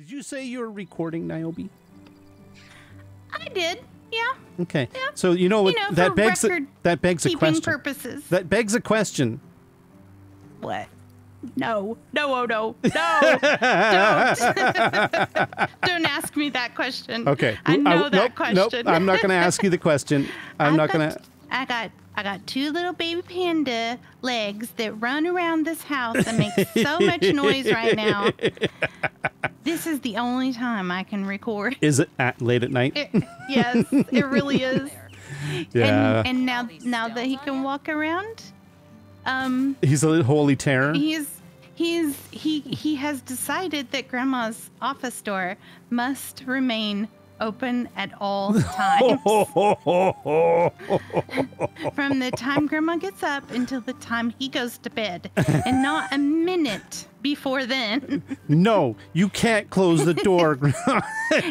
Did you say you were recording, Nyobi? I did. Yeah. Okay. Yeah. So you know what You know, that begs a, that begs a question. purposes. That begs a question. What? No. No, oh no. No. Don't. Don't ask me that question. Okay. I know uh, that nope, question. Nope. I'm not going to ask you the question. I'm I've not going to. I got I got two little baby panda legs that run around this house and make so much noise right now. This is the only time I can record. Is it at late at night? It, yes, it really is. yeah. And, and now now that he can walk around, um, He's a holy terror. he's he's he he has decided that grandma's office door must remain open at all times. From the time grandma gets up until the time he goes to bed and not a minute before then. No, you can't close the door.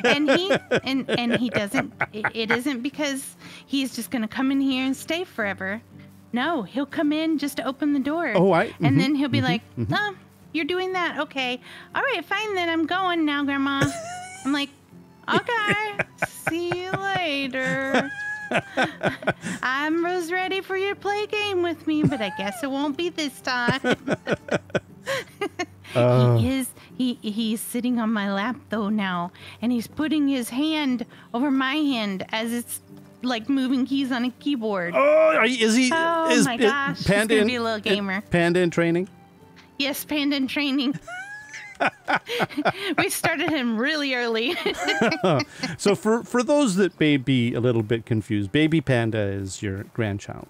and he and and he doesn't it, it isn't because he's just going to come in here and stay forever. No he'll come in just to open the door. Oh, I- and mhm, then he'll be like oh you're doing that okay. All right fine then i'm going now grandma. I'm like okay see you later I was ready for you to play a game with me, but I guess it won't be this time. Uh, He is he he's sitting on my lap though now, and he's putting his hand over my hand as it's like moving keys on a keyboard. oh, is he? Oh is, my gosh, he's gonna in- be a little gamer. Panda in training. Yes, panda in training. we started him really early. So for for those that may be a little bit confused, baby panda is your grandchild,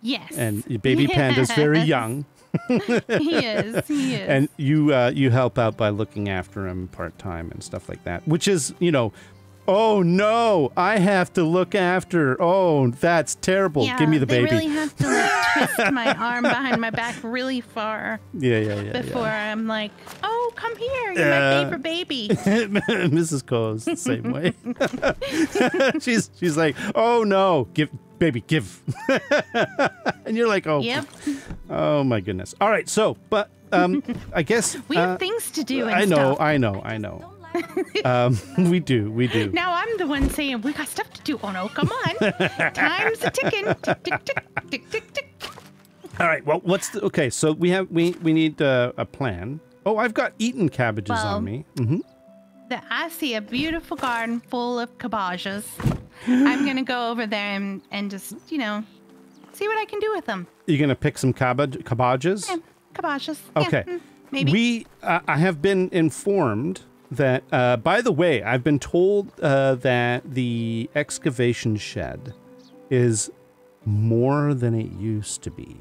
yes, and baby panda's very young, he is. He is. and you uh, you help out by looking after him part time and stuff like that, which is you know. Oh no! I have to look after. Oh, that's terrible. yeah, Give me the baby. really have to like, twist my arm behind my back really far yeah, yeah, yeah. before yeah. I'm like, "Oh, come here, you're Yeah. my favorite baby." Mrs. Cole's the same way. she's she's like, oh no, give baby, give, and you're like, oh, Yep, oh my goodness. All right, so but um, I guess we uh, have things to do. I know, stuff. I know, I know. Um, we do, we do. Now I'm the one saying we got stuff to do. Oh no, come on, time's a ticking. Tick tick tick tick tick tick. All right, well, what's the okay? So we have we we need uh, a plan. Oh, I've got eaten cabbages Well, on me. hmm That I see a beautiful garden full of cabbages. I'm gonna go over there and, and just you know see what I can do with them. You gonna pick some cabbage cabbages? Yeah, cabbages. Okay. mm, maybe. We, uh, I have been informed that, uh, by the way, I've been told uh, that the excavation shed is more than it used to be.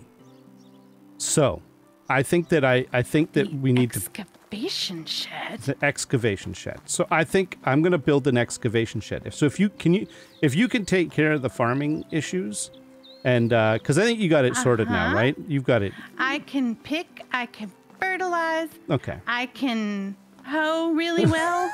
So, I think that I, I think that we need to excavation shed. the excavation shed. So I think I'm going to build an excavation shed. If so, if you can you if you can take care of the farming issues, and because I think you got it sorted now, Uh-huh. right? You've got it. I can pick. I can fertilize. Okay. I can really well.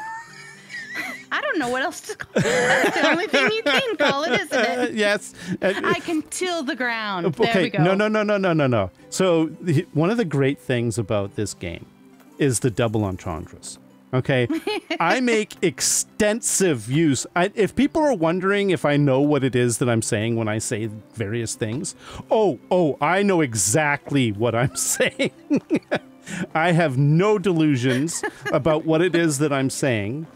I don't know what else to call it. That's the only thing you can call it, isn't it? yes. Uh, I can till the ground. There okay. we go. No, no, no, no, no, no, no. So the, one of the great things about this game is the double entendres. Okay, I make extensive use. I, if people are wondering if I know what it is that I'm saying when I say various things, oh, oh, I know exactly what I'm saying. I have no delusions about what it is that I'm saying.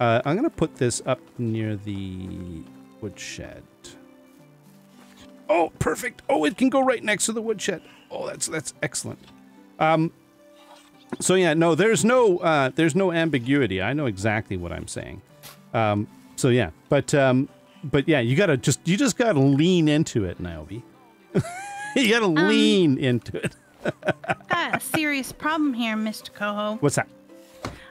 Uh, I'm gonna put this up near the woodshed. Oh, perfect. Oh, it can go right next to the woodshed. Oh, that's that's excellent. Um, so yeah, no, there's no uh, there's no ambiguity. I know exactly what I'm saying. Um, so yeah, but um, but yeah, you gotta just you just gotta lean into it, Nyobi. you gotta lean into it. Got a serious problem here, Mr. Coho. What's that?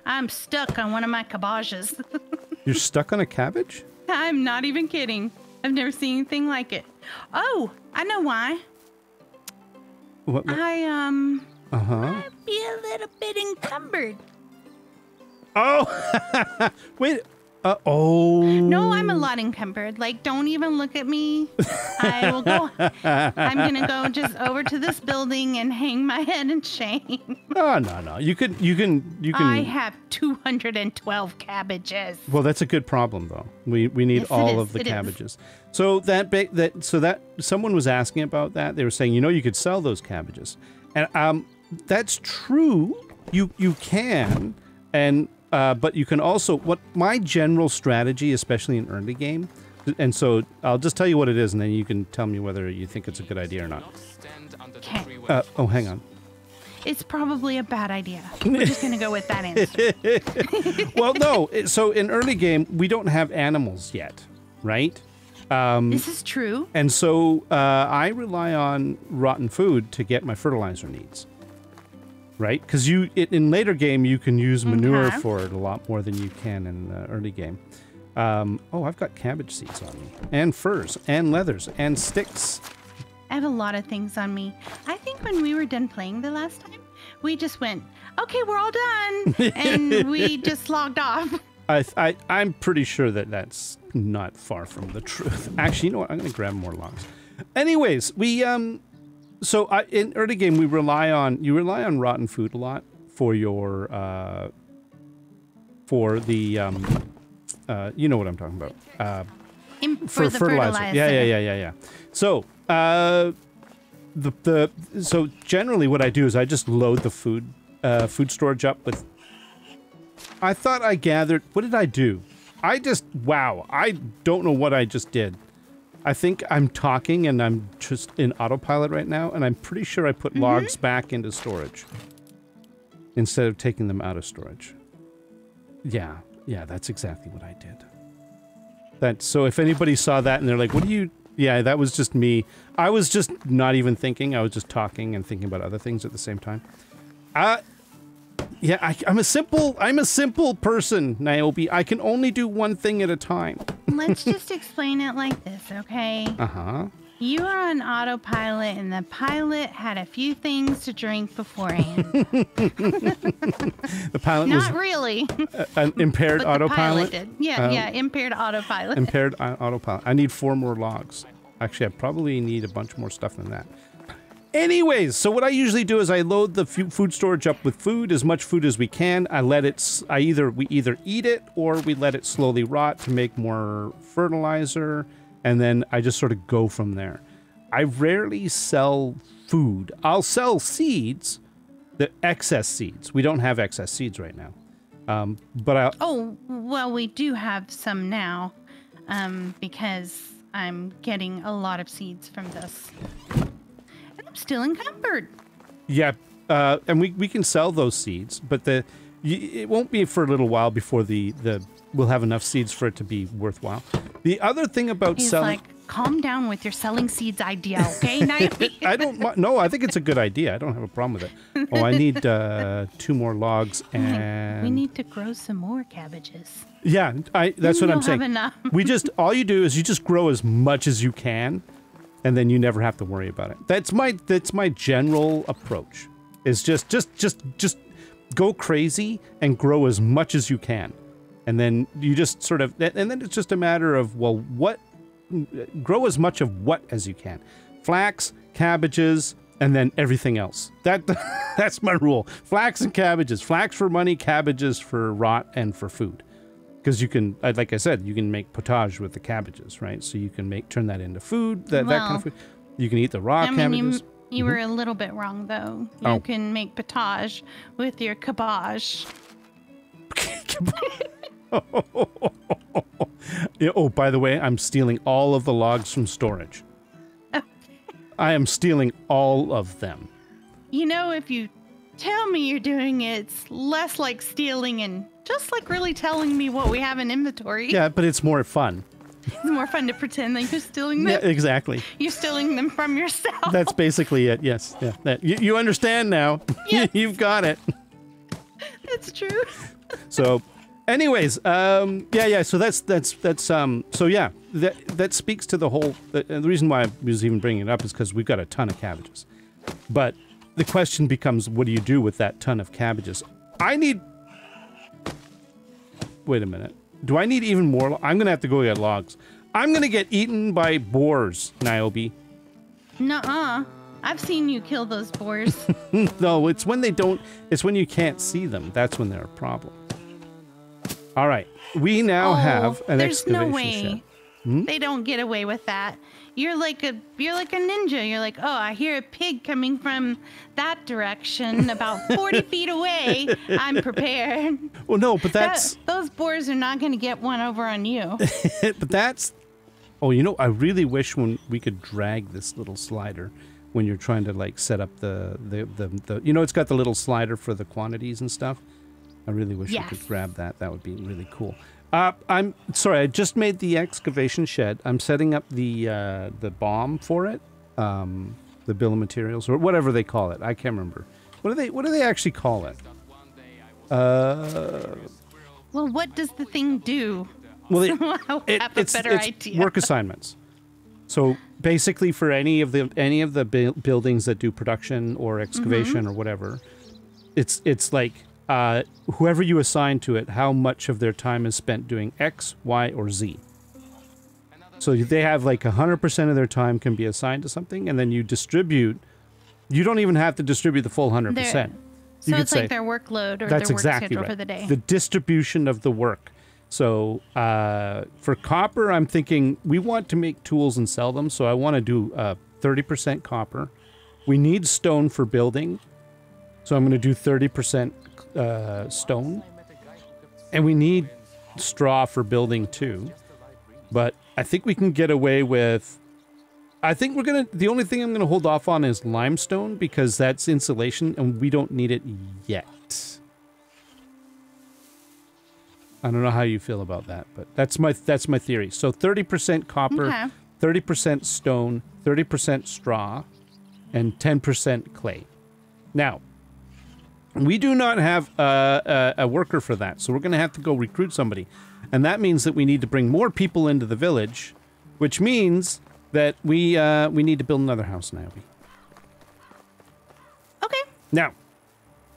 I'm stuck on one of my cabbages. You're stuck on a cabbage? I'm not even kidding. I've never seen anything like it. Oh, I know why. What? what? I um Uh huh. might be a little bit encumbered. Oh, wait. Uh, oh. No, I'm a lot encumbered. Like, don't even look at me. I will go. I'm gonna go just over to this building and hang my head in shame. Oh no no. You could you can you can. I have 212 cabbages. Well, that's a good problem though. We we need Yes, all of the it is. cabbages. So that ba- that so that someone was asking about that. They were saying, you know, you could sell those cabbages, and um, that's true. You you can, and uh, but you can also what my general strategy, especially in early game, and so I'll just tell you what it is, and then you can tell me whether you think it's a good idea or not. Okay. Uh, oh, hang on. It's probably a bad idea. We're just gonna go with that answer. Well, no. So in early game, we don't have animals yet, right? Um, this is true. And so uh, I rely on rotten food to get my fertilizer needs. Right? Because you it, in later game you can use manure Okay. for it a lot more than you can in the early game. Um, oh, I've got cabbage seeds on me, and furs, and leathers, and sticks. I have a lot of things on me. I think when we were done playing the last time, we just went, okay, we're all done. and we just logged off. I, I I'm pretty sure that that's not far from the truth. Actually, you know what? I'm gonna grab more logs. Anyways, we um, so I, in early game we rely on you rely on rotten food a lot for your uh, for the um, uh, you know what I'm talking about uh, for, for, fertilizer. Yeah, yeah, yeah, yeah, yeah. So uh, the the so generally what I do is I just load the food uh, food storage up with. I thought I gathered. What did I do? I just wow. I don't know what I just did. I think I'm talking and I'm just in autopilot right now, and I'm pretty sure I put logs back into storage instead of taking them out of storage. Yeah, yeah, that's exactly what I did. That so if anybody saw that and they're like, "What do you?" Yeah, that was just me. I was just not even thinking. I was just talking and thinking about other things at the same time. Uh yeah, I, I'm a simple. I'm a simple person, Nyobi. I can only do one thing at a time. Let's just explain it like this, okay? Uh huh. You are on autopilot, and the pilot had a few things to drink beforehand. The pilot Not really, an impaired but the pilot autopilot. Yeah, Um, yeah, impaired autopilot. Impaired autopilot. I need four more logs. Actually, I probably need a bunch more stuff than that. Anyways, so what I usually do is I load the food storage up with food, as much food as we can. I let it. I either we either eat it or we let it slowly rot to make more fertilizer, and then I just sort of go from there. I rarely sell food. I'll sell seeds, the excess seeds. We don't have excess seeds right now, um, but I Oh, well, we do have some now um, because I'm getting a lot of seeds from this. Still encumbered. Yeah, uh, and we, we can sell those seeds, but the y- it won't be for a little while before the, the we'll have enough seeds for it to be worthwhile. The other thing about He's selling, like, calm down with your selling seeds idea, okay? Naomi?" I don't no, I think it's a good idea. I don't have a problem with it. Oh, I need uh, two more logs and we need to grow some more cabbages. yeah, I that's what I'm saying. we just all you do is you just grow as much as you can, and then you never have to worry about it. That's my that's my general approach. Is just just just just go crazy and grow as much as you can, and then you just sort of and then it's just a matter of well what grow as much of what as you can, flax, cabbages. And then everything else. That that's my rule. Flax and cabbages. Flax for money, cabbages for rot and for food because you can uh, like i said you can make potage with the cabbages right so you can make turn that into food that, that kind of food you can eat the raw I mean, you, cabbages you were a little bit wrong, though. You Oh. can make potage with your cabbage. Oh by the way i'm stealing all of the logs from storage i am stealing all of them You know, if you tell me you're doing it, it's less like stealing and just like really telling me what we have in inventory. yeah but it's more fun It's more fun to pretend that you're stealing them. yeah exactly You're stealing them from yourself. that's basically it yes yeah that, you, you understand now Yes. you've got it it's true. so anyways um yeah yeah so that's that's that's um so yeah that that speaks to the whole the, the reason why i was even bringing it up is because we've got a ton of cabbages but the question becomes what do you do with that ton of cabbages i need wait a minute Do I need even more? I'm gonna have to go get logs. I'm gonna get eaten by boars, Nyobi. Nuh-uh. I've seen you kill those boars. no, it's when they don't. It's when you can't see them. That's when they're a problem. All right, we now oh, have an there's no way. Hmm? They don't get away with that. You're like a you're like a ninja. You're like, oh, I hear a pig coming from that direction, about 40 feet away. I'm prepared. Well, no, but That- that's those boars are not going to get one over on you. but that's. Oh, you know, I really wish when we could drag this little slider when you're trying to like set up the the the, the you know it's got the little slider for the quantities and stuff. I really wish we could grab that. That would be really cool. Uh, I'm sorry. I just made the excavation shed. I'm setting up the uh, the BOM for it, um, the bill of materials or whatever they call it. I can't remember. What do they What do they actually call it? Uh, well, what does the thing do? well, it- have a it's, better it's idea. work assignments. So basically, for any of the any of the bu- buildings that do production or excavation Mm-hmm. or whatever, it's it's like uh, whoever you assign to it, how much of their time is spent doing X, Y, or Z. So they have like hundred percent of their time can be assigned to something, and then you distribute. You don't even have to distribute the full hundred They're- percent. So it's like their workload or That's their work exactly schedule right. for the day. The distribution of the work. So uh, for copper, I'm thinking we want to make tools and sell them. So I want to do uh, 30% copper. We need stone for building. So I'm going to do 30% uh, stone. And we need straw for building too. But I think we can get away with. I think we're going to. The only thing I'm going to hold off on is limestone because that's insulation and we don't need it yet. I don't know how you feel about that, but that's my that's my theory. So 30% copper, 30% stone, 30% straw, and 10% clay. Now, we do not have a, a, a worker for that, so we're going to have to go recruit somebody. And that means that we need to bring more people into the village, which means that we uh, we need to build another house now. okay. Now,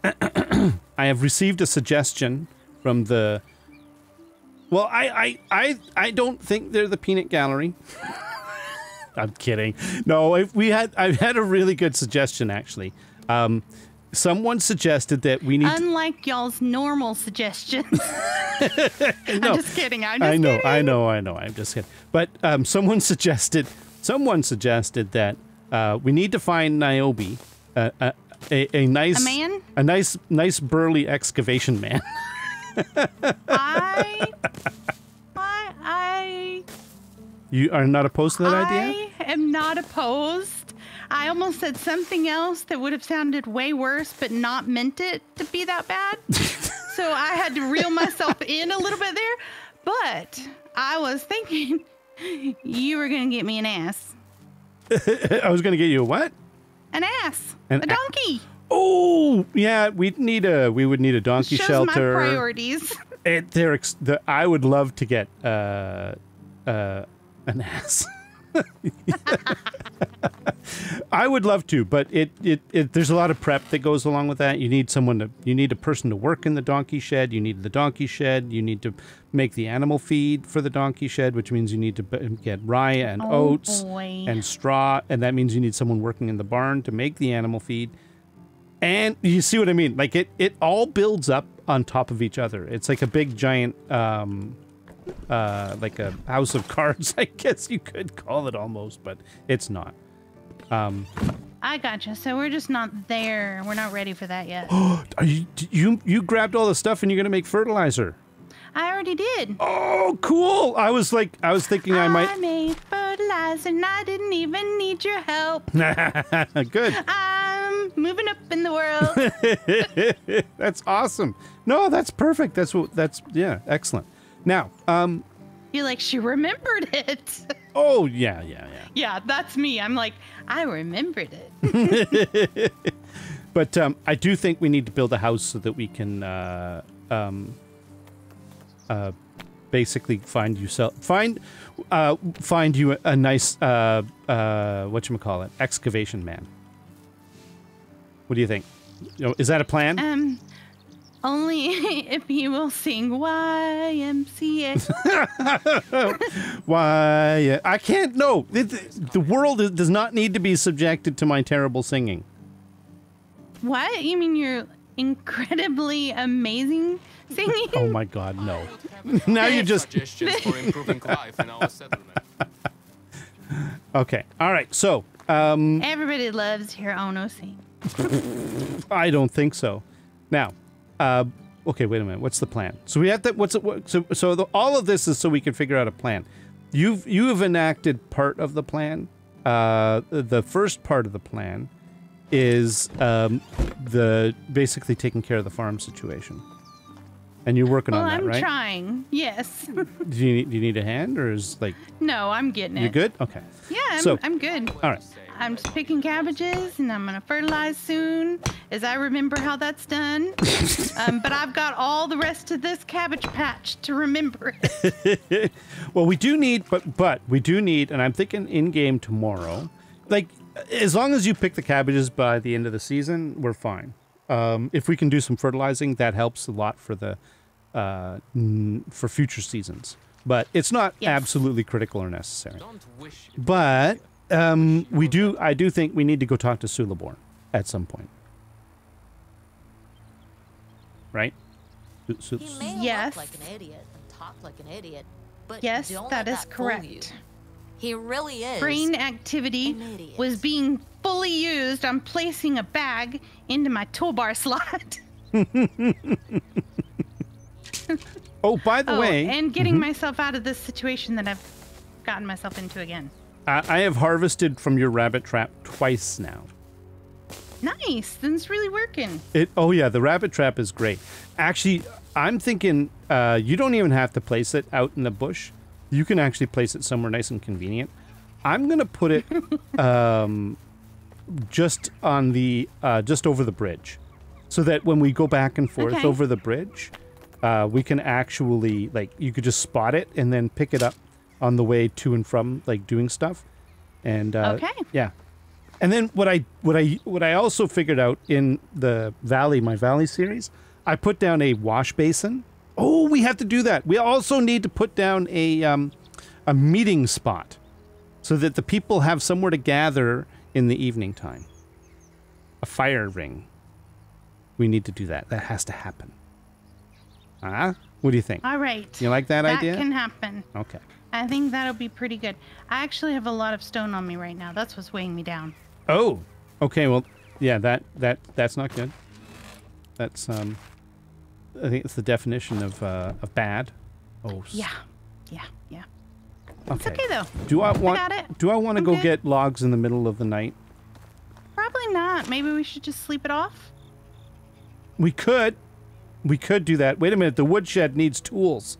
I have received a suggestion from the. Well, I I I, I don't think they're the peanut gallery. I'm kidding. No, if we had I've had a really good suggestion actually. Um, someone suggested that we need. to, Unlike y'all's normal suggestions. no, I'm just kidding. I'm just I know, kidding. I know, I know. I'm just kidding. But um, someone suggested, someone suggested that uh, we need to find Nyobi, uh, a, a, a nice, A man? a nice, nice burly excavation man. I, I, I, You are not opposed to that idea? I am not opposed. I almost said something else that would have sounded way worse, but not meant it to be that bad. so I had to reel myself in a little bit there. But I was thinking you were going to get me an ass. I was going to get you a what? An ass. An a a- donkey. Oh, yeah. we'd need a we would need a donkey Shows shelter. my priorities. It, they're ex- the, I would love to get uh, uh, an ass. I would love to, but it, it, it there's a lot of prep that goes along with that. You need someone to you need a person to work in the donkey shed. You need the donkey shed. You need to make the animal feed for the donkey shed, which means you need to get rye and Oh, oats boy. and straw, and that means you need someone working in the barn to make the animal feed. And you see what I mean? Like it, it all builds up on top of each other. It's like a big giant, um, uh, like a house of cards, I guess you could call it almost, but it's not. Um, I gotcha. So we're just not there. We're not ready for that yet. are you, you, you grabbed all the stuff and you're gonna make fertilizer. I already did. Oh, cool! I was like, I was thinking I I might. I made fertilizer and I didn't even need your help. Good. I'm moving up in the world. That's awesome. No, that's perfect. That's what. That's yeah, excellent. Now, um, You're like, she remembered it. oh yeah, yeah, yeah. yeah, that's me. I'm like, I remembered it. But um, I do think we need to build a house so that we can uh, um, uh, basically find you sell, find uh, find you a, a nice uh, uh, what you call it excavation man. What do you think? You know, is that a plan? Um, Only if he will sing YMCA. Why? I can't. No, the, the world is, does not need to be subjected to my terrible singing. what? You mean you're incredibly amazing singing? Oh my God, no. now you just suggestions for improving life in our settlement. okay. All right. So, um, Everybody loves to hear Ono sing. I don't think so. Now, uh, okay, wait a minute. What's the plan? So we have to. What's it? What, so so the, all of this is so we can figure out a plan. You've you have enacted part of the plan. Uh, the first part of the plan is um, the basically taking care of the farm situation, and you're working Well, on that, I'm right? trying. Yes. Do you need, do you need a hand, or is like no, I'm getting it. you good? Okay. Yeah, I'm, So- I'm good. All right. I'm just picking cabbages and I'm gonna fertilize soon, as I remember how that's done. um, but I've got all the rest of this cabbage patch to remember it. Well, we do need, but but we do need, and I'm thinking in game tomorrow. Like, as long as you pick the cabbages by the end of the season, we're fine. Um, if we can do some fertilizing, that helps a lot for the uh, n- for future seasons. But it's not Yes. absolutely critical or necessary. Don't wish you But um, we do, I do think we need to go talk to Sulaborn at some point. Right? Su- He may Yes. look like an idiot and talk like an idiot, but Yes, don't that that correct. He really is. Brain activity was being fully used on placing a bag into my toolbar slot. oh, by the oh, way, and getting Mm-hmm. myself out of this situation that I've gotten myself into again. I, I have harvested from your rabbit trap twice now. Nice. Then it's really working. It. Oh yeah, the rabbit trap is great. Actually, I'm thinking uh, you don't even have to place it out in the bush. You can actually place it somewhere nice and convenient. I'm gonna put it um, just on the uh, just over the bridge, so that when we go back and forth Okay. over the bridge, uh, we can actually like you could just spot it and then pick it up on the way to and from like doing stuff. And uh, Okay. yeah, and then what I what I what I also figured out in the valley, my valley series, I put down a wash basin. Oh, we have to do that. We also need to put down a um, a meeting spot, so that the people have somewhere to gather in the evening time. A fire ring. We need to do that. That has to happen. Huh? What do you think? All right. You like that, that idea? can happen. Okay. I think that'll be pretty good. I actually have a lot of stone on me right now. That's what's weighing me down. Oh. Okay. Well, yeah. That that that's not good. That's um. I think it's the definition of uh, of bad. Oh. Yeah. Yeah. Yeah. Okay. It's okay though. Do I want? it. Do I want to go good. get logs in the middle of the night? Probably not. Maybe we should just sleep it off. We could. We could do that. Wait a minute. The woodshed needs tools.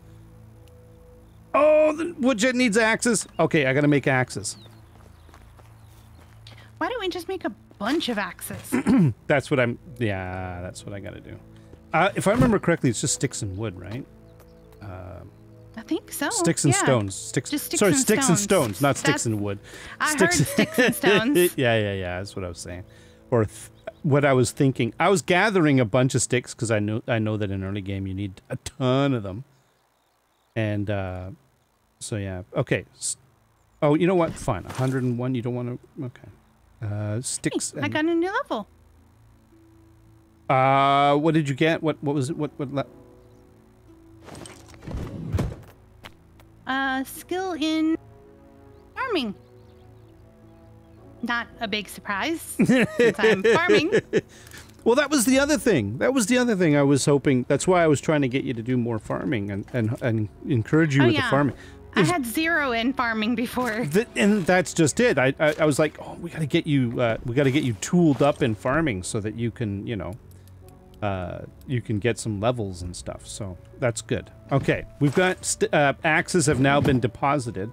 Oh, the woodshed needs axes. Okay, I gotta make axes. Why don't we just make a bunch of axes? That's what I'm. Yeah, that's what I gotta do. Uh, if I remember correctly, it's just sticks and wood, right? I think so. Sticks and yeah. stones. Sticks. Sticks sorry, and sticks and stones. stones, not sticks That's- and wood. I heard sticks and stones. yeah, yeah, yeah. That's what I was saying. Or th- what I was thinking. I was gathering a bunch of sticks because I know I know that in early game you need a ton of them. And uh, so yeah. Okay. Oh, you know what? Fine. 101. You don't want to. Okay. Uh, sticks. I and- got a new level. Uh, what did you get? What what was it? What what? Le- Uh, skill in farming. Not a big surprise since I'm farming. well, that was the other thing. That was the other thing I was hoping. That's why I was trying to get you to do more farming and and, and encourage you Oh, with yeah. the farming. I had zero in farming before. Th- and that's just it. I, I, I was like, oh, we got to get you, uh, we got to get you tooled up in farming so that you can, you know, uh, you can get some levels and stuff. So that's good. Okay, we've got st- uh, axes have now been deposited.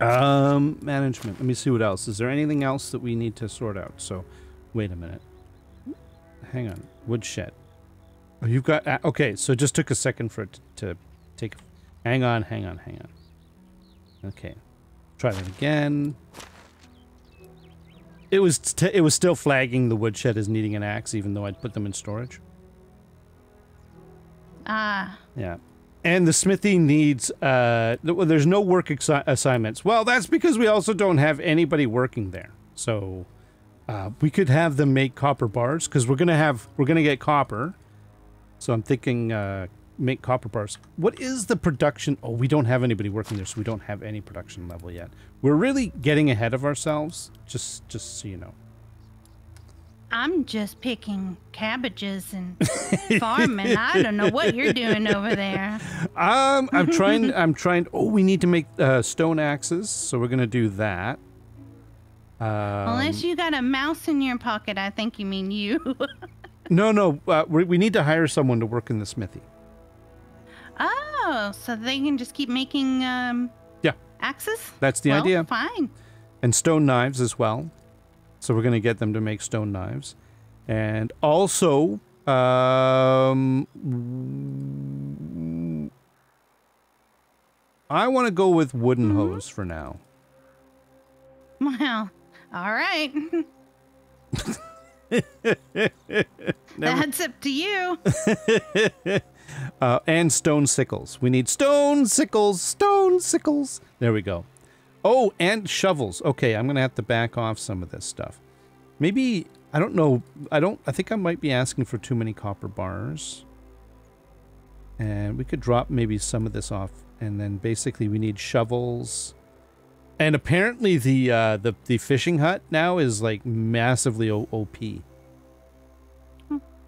Um, management. Let me see what else. Is there anything else that we need to sort out? So, wait a minute. Hang on. Woodshed. Oh, you've got. Uh, okay, so it just took a second for it to take. Hang on, hang on, hang on. Okay, try that again. It was t- it was still flagging the woodshed as needing an axe, even though I'd put them in storage. Ah, Yeah. And the smithy needs, uh, well, there's no work assignments. Well, that's because we also don't have anybody working there. So uh, we could have them make copper bars because we're going to have, we're going to get copper. So I'm thinking uh, make copper bars. What is the production? Oh, we don't have anybody working there, so we don't have any production level yet. We're really getting ahead of ourselves, just, just so you know. I'm just picking cabbages and farming. I don't know what you're doing over there. Um, I'm trying. I'm trying. Oh, we need to make uh, stone axes, so we're gonna do that. Um, Unless you got a mouse in your pocket, I think you mean you. no, no, uh, we, we need to hire someone to work in the smithy. Oh, so they can just keep making um, Yeah, axes? that's the Well, idea, Fine. and stone knives as well. So we're gonna get them to make stone knives, and also, um, I want to go with wooden hoes for now. Well, all right. That's up to you. Uh, and stone sickles. We need stone sickles, stone sickles. There we go. Oh, and shovels. Okay, I'm gonna have to back off some of this stuff. Maybe I don't know. I don't. I think I might be asking for too many copper bars. And we could drop maybe some of this off, and then basically we need shovels. And apparently the uh, the the fishing hut now is like massively OP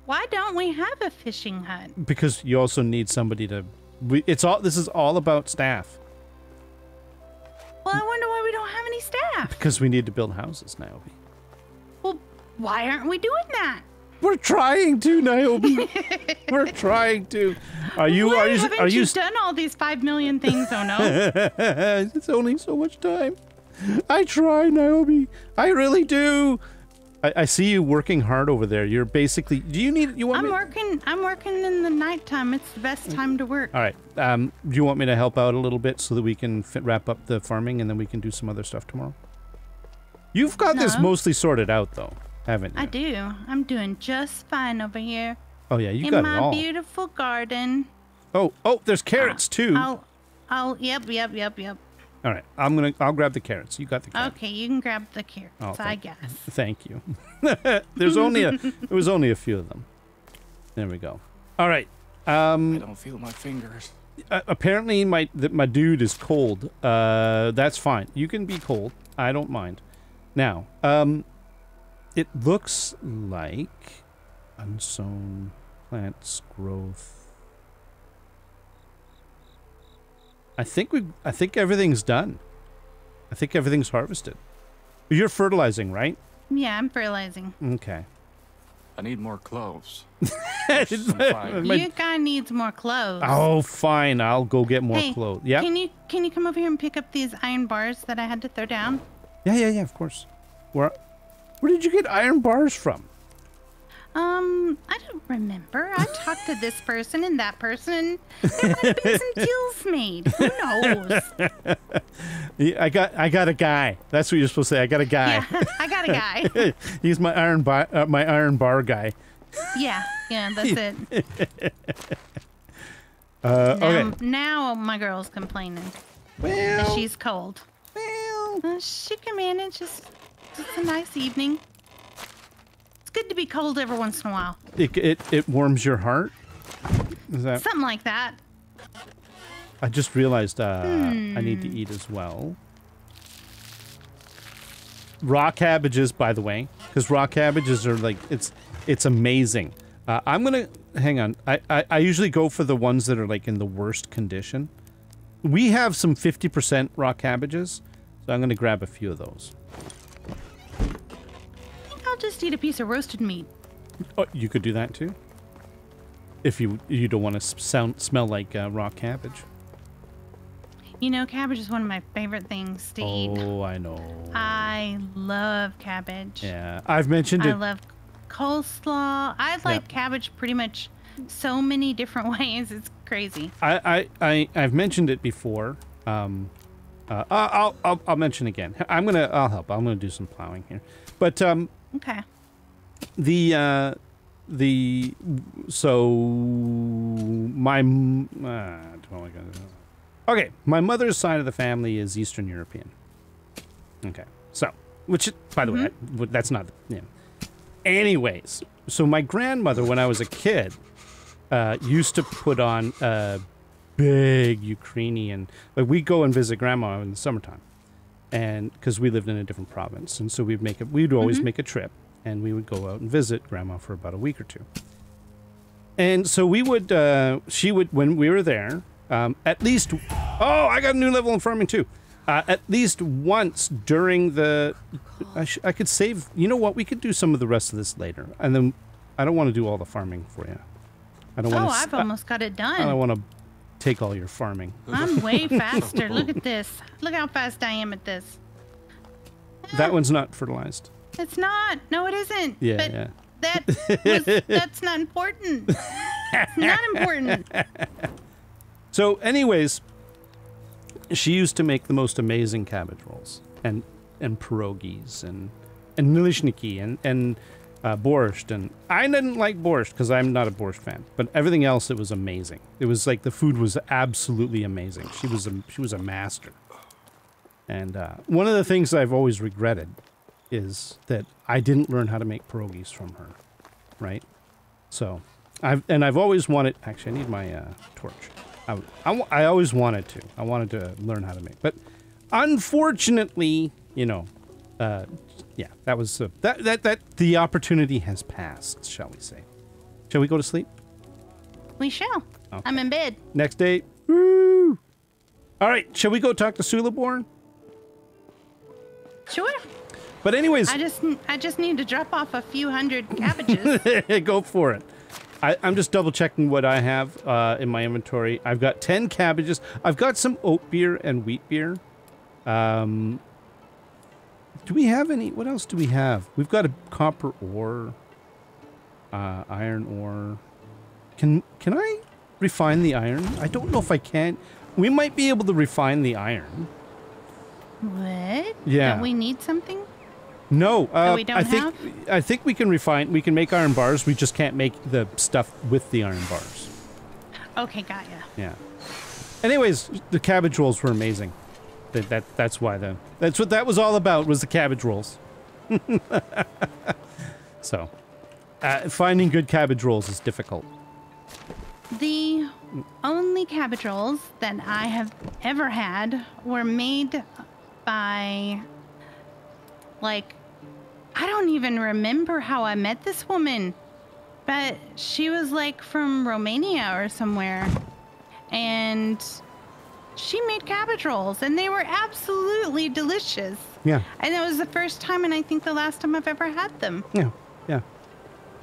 Why don't we have a fishing hut? because you also need somebody to. We, it's all. This is all about staff. Well, I wonder why we don't have any staff. Because we need to build houses, Nyobi. Well, why aren't we doing that? We're trying to, Nyobi. We're trying to. Are you? why are you? haven't Are you? done all these five million things? Oh no! it's only so much time. I try, Nyobi. I really do. I, I see you working hard over there. You're basically. Do you need? You want I'm me? working. I'm working in the nighttime. It's the best time to work. All right. Um, do you want me to help out a little bit so that we can fit, wrap up the farming and then we can do some other stuff tomorrow? You've got this mostly sorted out, though, haven't you? I do. I'm doing just fine over here Oh yeah, you in got it all. In my beautiful garden. Oh, oh, there's carrots too. I'll, I'll. Yep, yep, yep, yep. All right, I'm gonna. I'll grab the carrots. You got the carrots. Okay, you can grab the carrots. Oh, I thank- guess. Thank you. There's only a. There was only a few of them. There we go. All right. Um, I don't feel my fingers. uh, apparently, my th- my dude is cold. Uh. That's fine. You can be cold. I don't mind. Now. Um. It looks like unsown plants growth. I think we. I think everything's done. I think everything's harvested. You're fertilizing, right? Yeah, I'm fertilizing. Okay. I need more cloves. Or. My- you guy needs more clothes. Oh, fine. I'll go get more hey, clothes. Yeah. Can you can you come over here and pick up these iron bars that I had to throw down? Yeah, yeah, yeah. Of course. Where, where did you get iron bars from? Um, I don't remember. I talked to this person and that person. There might have been some deals made. Who knows? I got, I got a guy. That's what you're supposed to say. I got a guy. Yeah, I got a guy. He's my iron bar, uh, my iron bar guy. Yeah, yeah, that's it. Uh, Now, okay. now my girl's complaining Well, she's cold. well, Uh, she can manage. It's, it's a nice evening. It's good to be cold every once in a while. it, it, it warms your heart. Is that? Something like that. I just realized uh, I need Hmm. to eat as well. Raw cabbages, by the way, because raw cabbages are like it's it's amazing. Uh, I'm gonna hang on. I, I I usually go for the ones that are like in the worst condition. We have some 50% raw cabbages, so I'm gonna grab a few of those. I'll just eat a piece of roasted meat. Oh, you could do that too. If you you don't want to sound smell like uh, raw cabbage. You know, cabbage is one of my favorite things to eat. Oh, I know. I love cabbage. Yeah, I've mentioned I it. I love coleslaw. I like cabbage pretty much so many different ways. It's crazy. I, I, I, I've mentioned it before. Um, uh, I'll, I'll, I'll mention again. I'm gonna, I'll help. I'm gonna do some plowing here. But um, Okay. the, uh, the so my uh, what am I gonna do? okay my mother's side of the family is Eastern European. Okay, so which by the way I- that's not yeah. Anyways, so my grandmother when I was a kid uh, used to put on a big Ukrainian. Like we go and visit grandma in the summertime, and because we lived in a different province, and so we'd make a we'd always make a trip, and we would go out and visit grandma for about a week or two. And so we would, uh, she would when we were there, um, at least. Oh, I got a new level in farming too. Uh, at least once during the, I, sh- I could save. You know what? We could do some of the rest of this later, and then I don't want to do all the farming for you. I don't Oh, want to. I've almost got it done. I don't want to take all your farming. I'm way faster. Look at this. Look how fast I am at this. That one's not fertilized. It's not. No, it isn't. Yeah, but yeah. That was, that's not important. It's not important. So, anyways, she used to make the most amazing cabbage rolls and and pierogies and and nalysnyky and and uh, borscht and I didn't like borscht because I'm not a borscht fan, but everything else it was amazing. It was like the food was absolutely amazing. She was a she was a master. And uh, one of the things I've always regretted is that I didn't learn how to make pierogies from her, right? So, I've and I've always wanted. Actually, I need my uh, torch. I, I, I always wanted to. I wanted to learn how to make, but unfortunately, you know, uh, yeah, that was uh, that that that the opportunity has passed. Shall we say? Shall we go to sleep? We shall. Okay. I'm in bed. Next date. Woo! All right, shall we go talk to Sulaborn? Sure. But anyways, I just I just need to drop off a few hundred cabbages. Go for it. I, I'm just double checking what I have uh, in my inventory. I've got 10 cabbages. I've got some oat beer and wheat beer. Um, do we have any? What else do we have? We've got a copper ore, uh, iron ore. Can can I refine the iron? I don't know if I can. We might be able to refine the iron. what? Yeah. That we need something? No, uh, we don't I think have? I think we can refine. We can make iron bars. We just can't make the stuff with the iron bars. Okay, got ya. Yeah. Anyways, the cabbage rolls were amazing. That, that that's why the that's what that was all about was the cabbage rolls. so, uh, finding good cabbage rolls is difficult. The only cabbage rolls that I have ever had were made by, like, I don't even remember how I met this woman, but she was like from Romania or somewhere. And she made cabbage rolls, and they were absolutely delicious. Yeah, And that was the first time, and I think the last time I've ever had them. yeah, yeah.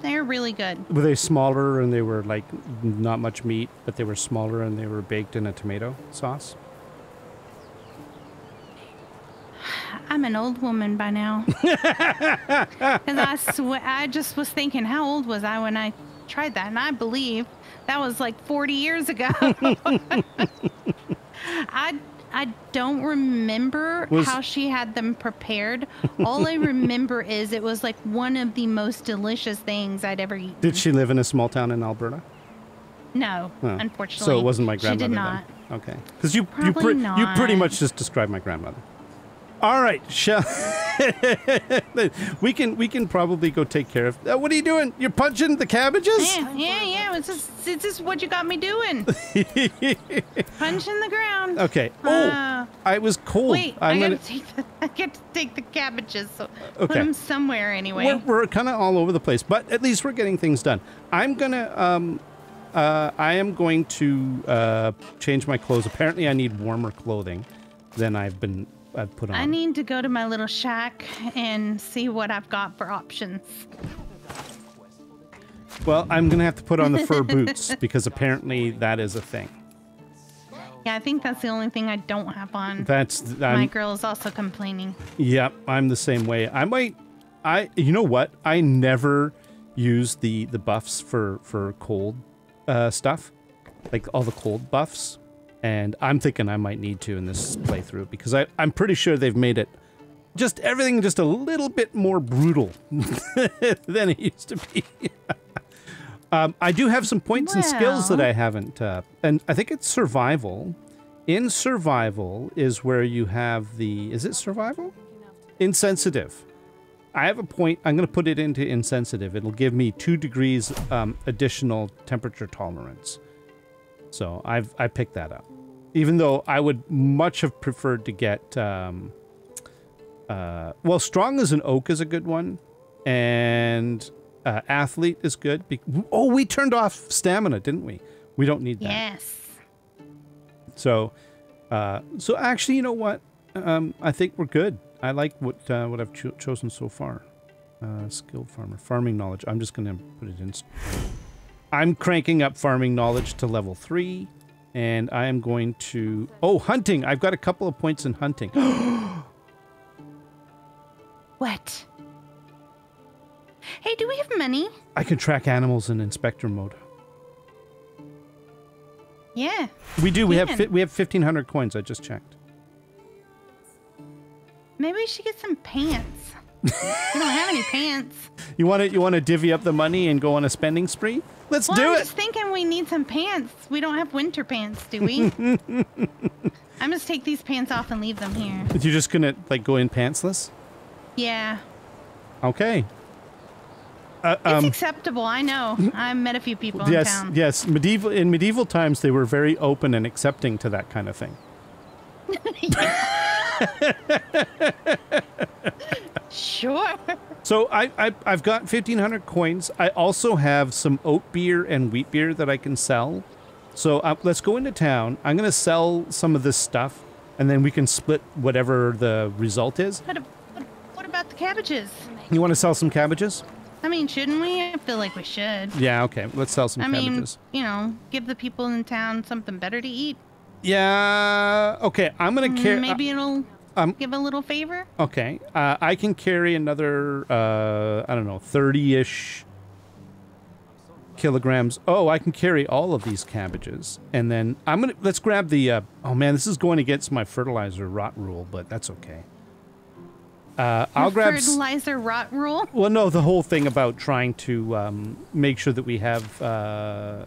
They're really good. Were they smaller and they were like not much meat, but they were smaller and they were baked in a tomato sauce? I'm an old woman by now. Because I swear, I just was thinking, how old was I when I tried that? And I believe that was like 40 years ago. I I don't remember Was- how she had them prepared. All I remember is it was like one of the most delicious things I'd ever eaten. Did she live in a small town in Alberta? No, Huh. unfortunately. So it wasn't my grandmother. She did then. not. Okay. Because you you, Probably you pretty much just described my grandmother. All right, shall we can we can probably go take care of. Uh, what are you doing? You're punching the cabbages? Yeah, yeah, yeah. It's just, it's just what you got me doing. Punching the ground. Okay. Oh, Uh, I was cold. Wait, I'm I gonna. gotta take the I get to take the cabbages. So put them somewhere anyway. We're, we're kind of all over the place, but at least we're getting things done. I'm gonna. Um, uh, I am going to uh, change my clothes. Apparently, I need warmer clothing than I've been. I've put on. I need to go to my little shack and see what I've got for options. well, I'm gonna have to put on the fur boots because apparently that is a thing. Yeah, I think that's the only thing I don't have on. That's. my I'm, girl is also complaining. Yep, I'm the same way. I might I you know what? I never use the the buffs for for cold uh stuff. Like all the cold buffs. And I'm thinking I might need to in this playthrough because I I'm pretty sure they've made it just everything just a little bit more brutal than it used to be. Um, I do have some points and skills that I haven't, uh, and I think it's survival. In survival is where you have the. Is it survival? Insensitive. I have a point. I'm going to put it into insensitive. It'll give me two degrees um, additional temperature tolerance. So I've I picked that up, even though I would much have preferred to get. Um, uh, well, strong as an oak is a good one, and uh, athlete is good. Oh, we turned off stamina, didn't we? We don't need that. Yes. So, uh, so actually, you know what? Um, I think we're good. I like what uh, what I've cho- chosen so far. Uh, skilled farmer, farming knowledge. I'm just gonna put it in. I'm cranking up farming knowledge to level three, and I am going to. Oh, hunting! I've got a couple of points in hunting. What? Hey, do we have money? I can track animals in inspector mode. Yeah. We do. We have fi- we have 1,500 coins. I just checked. Maybe we should get some pants. We don't have any pants. You want to you want to divvy up the money and go on a spending spree? Let's Well, do I'm it. just thinking we need some pants. We don't have winter pants, do we? I'm just take these pants off and leave them here. You're just gonna like go in pantsless? Yeah. Okay. Uh, It's um, acceptable, I know. I met a few people in yes, town. yes. Medieval in medieval times, they were very open and accepting to that kind of thing. Sure. So I, I I've got 1,500 coins. I also have some oat beer and wheat beer that I can sell. So uh, let's go into town. I'm gonna sell some of this stuff, and then we can split whatever the result is. What, what, what about the cabbages? You want to sell some cabbages? I mean, shouldn't we? I feel like we should. Yeah. Okay. Let's sell some I mean, you know, give the people in town something better to eat. Yeah. Okay. I'm gonna carry. Maybe it'll um, give a little favor. Okay. Uh, I can carry another, uh, I don't know, 30 ish kilograms. Oh, I can carry all of these cabbages. And then I'm going to, let's grab the, uh, oh man, this is going against my fertilizer rot rule, but that's okay. Uh, I'll grab, fertilizer rot rule. well, no, the whole thing about trying to um, make sure that we have uh,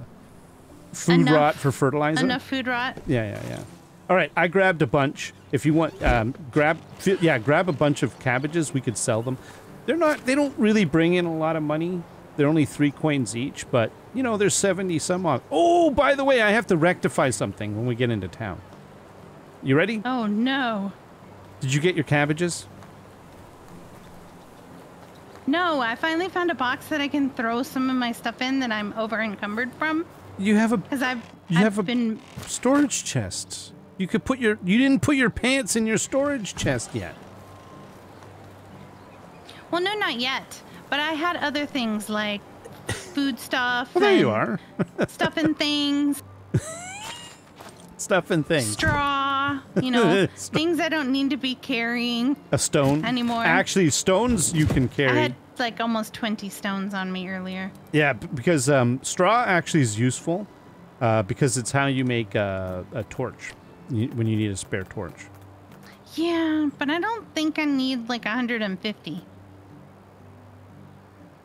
food Enough- rot for fertilizer. Enough food rot. Yeah, yeah, yeah. All right, I grabbed a bunch. If you want, um, grab, yeah, grab a bunch of cabbages. We could sell them. They're not. They don't really bring in a lot of money. They're only three coins each, but you know, there's seventy some odd. Oh, by the way, I have to rectify something when we get into town. You ready? Oh no. Did you get your cabbages? No, I finally found a box that I can throw some of my stuff in that I'm over encumbered from. You have a Because I've, You I've have a- been. storage chest. You could put your. You didn't put your pants in your storage chest yet. Well, no, not yet. But I had other things like food stuff. Well, there you are. stuff and things, Stuff and things. straw, you know, things I don't need to be carrying. A stone. Anymore. Actually, stones you can carry. I had like almost 20 stones on me earlier. Yeah, because um, straw actually is useful uh, because it's how you make uh, a torch when you need a spare torch. Yeah, but I don't think I need like 150.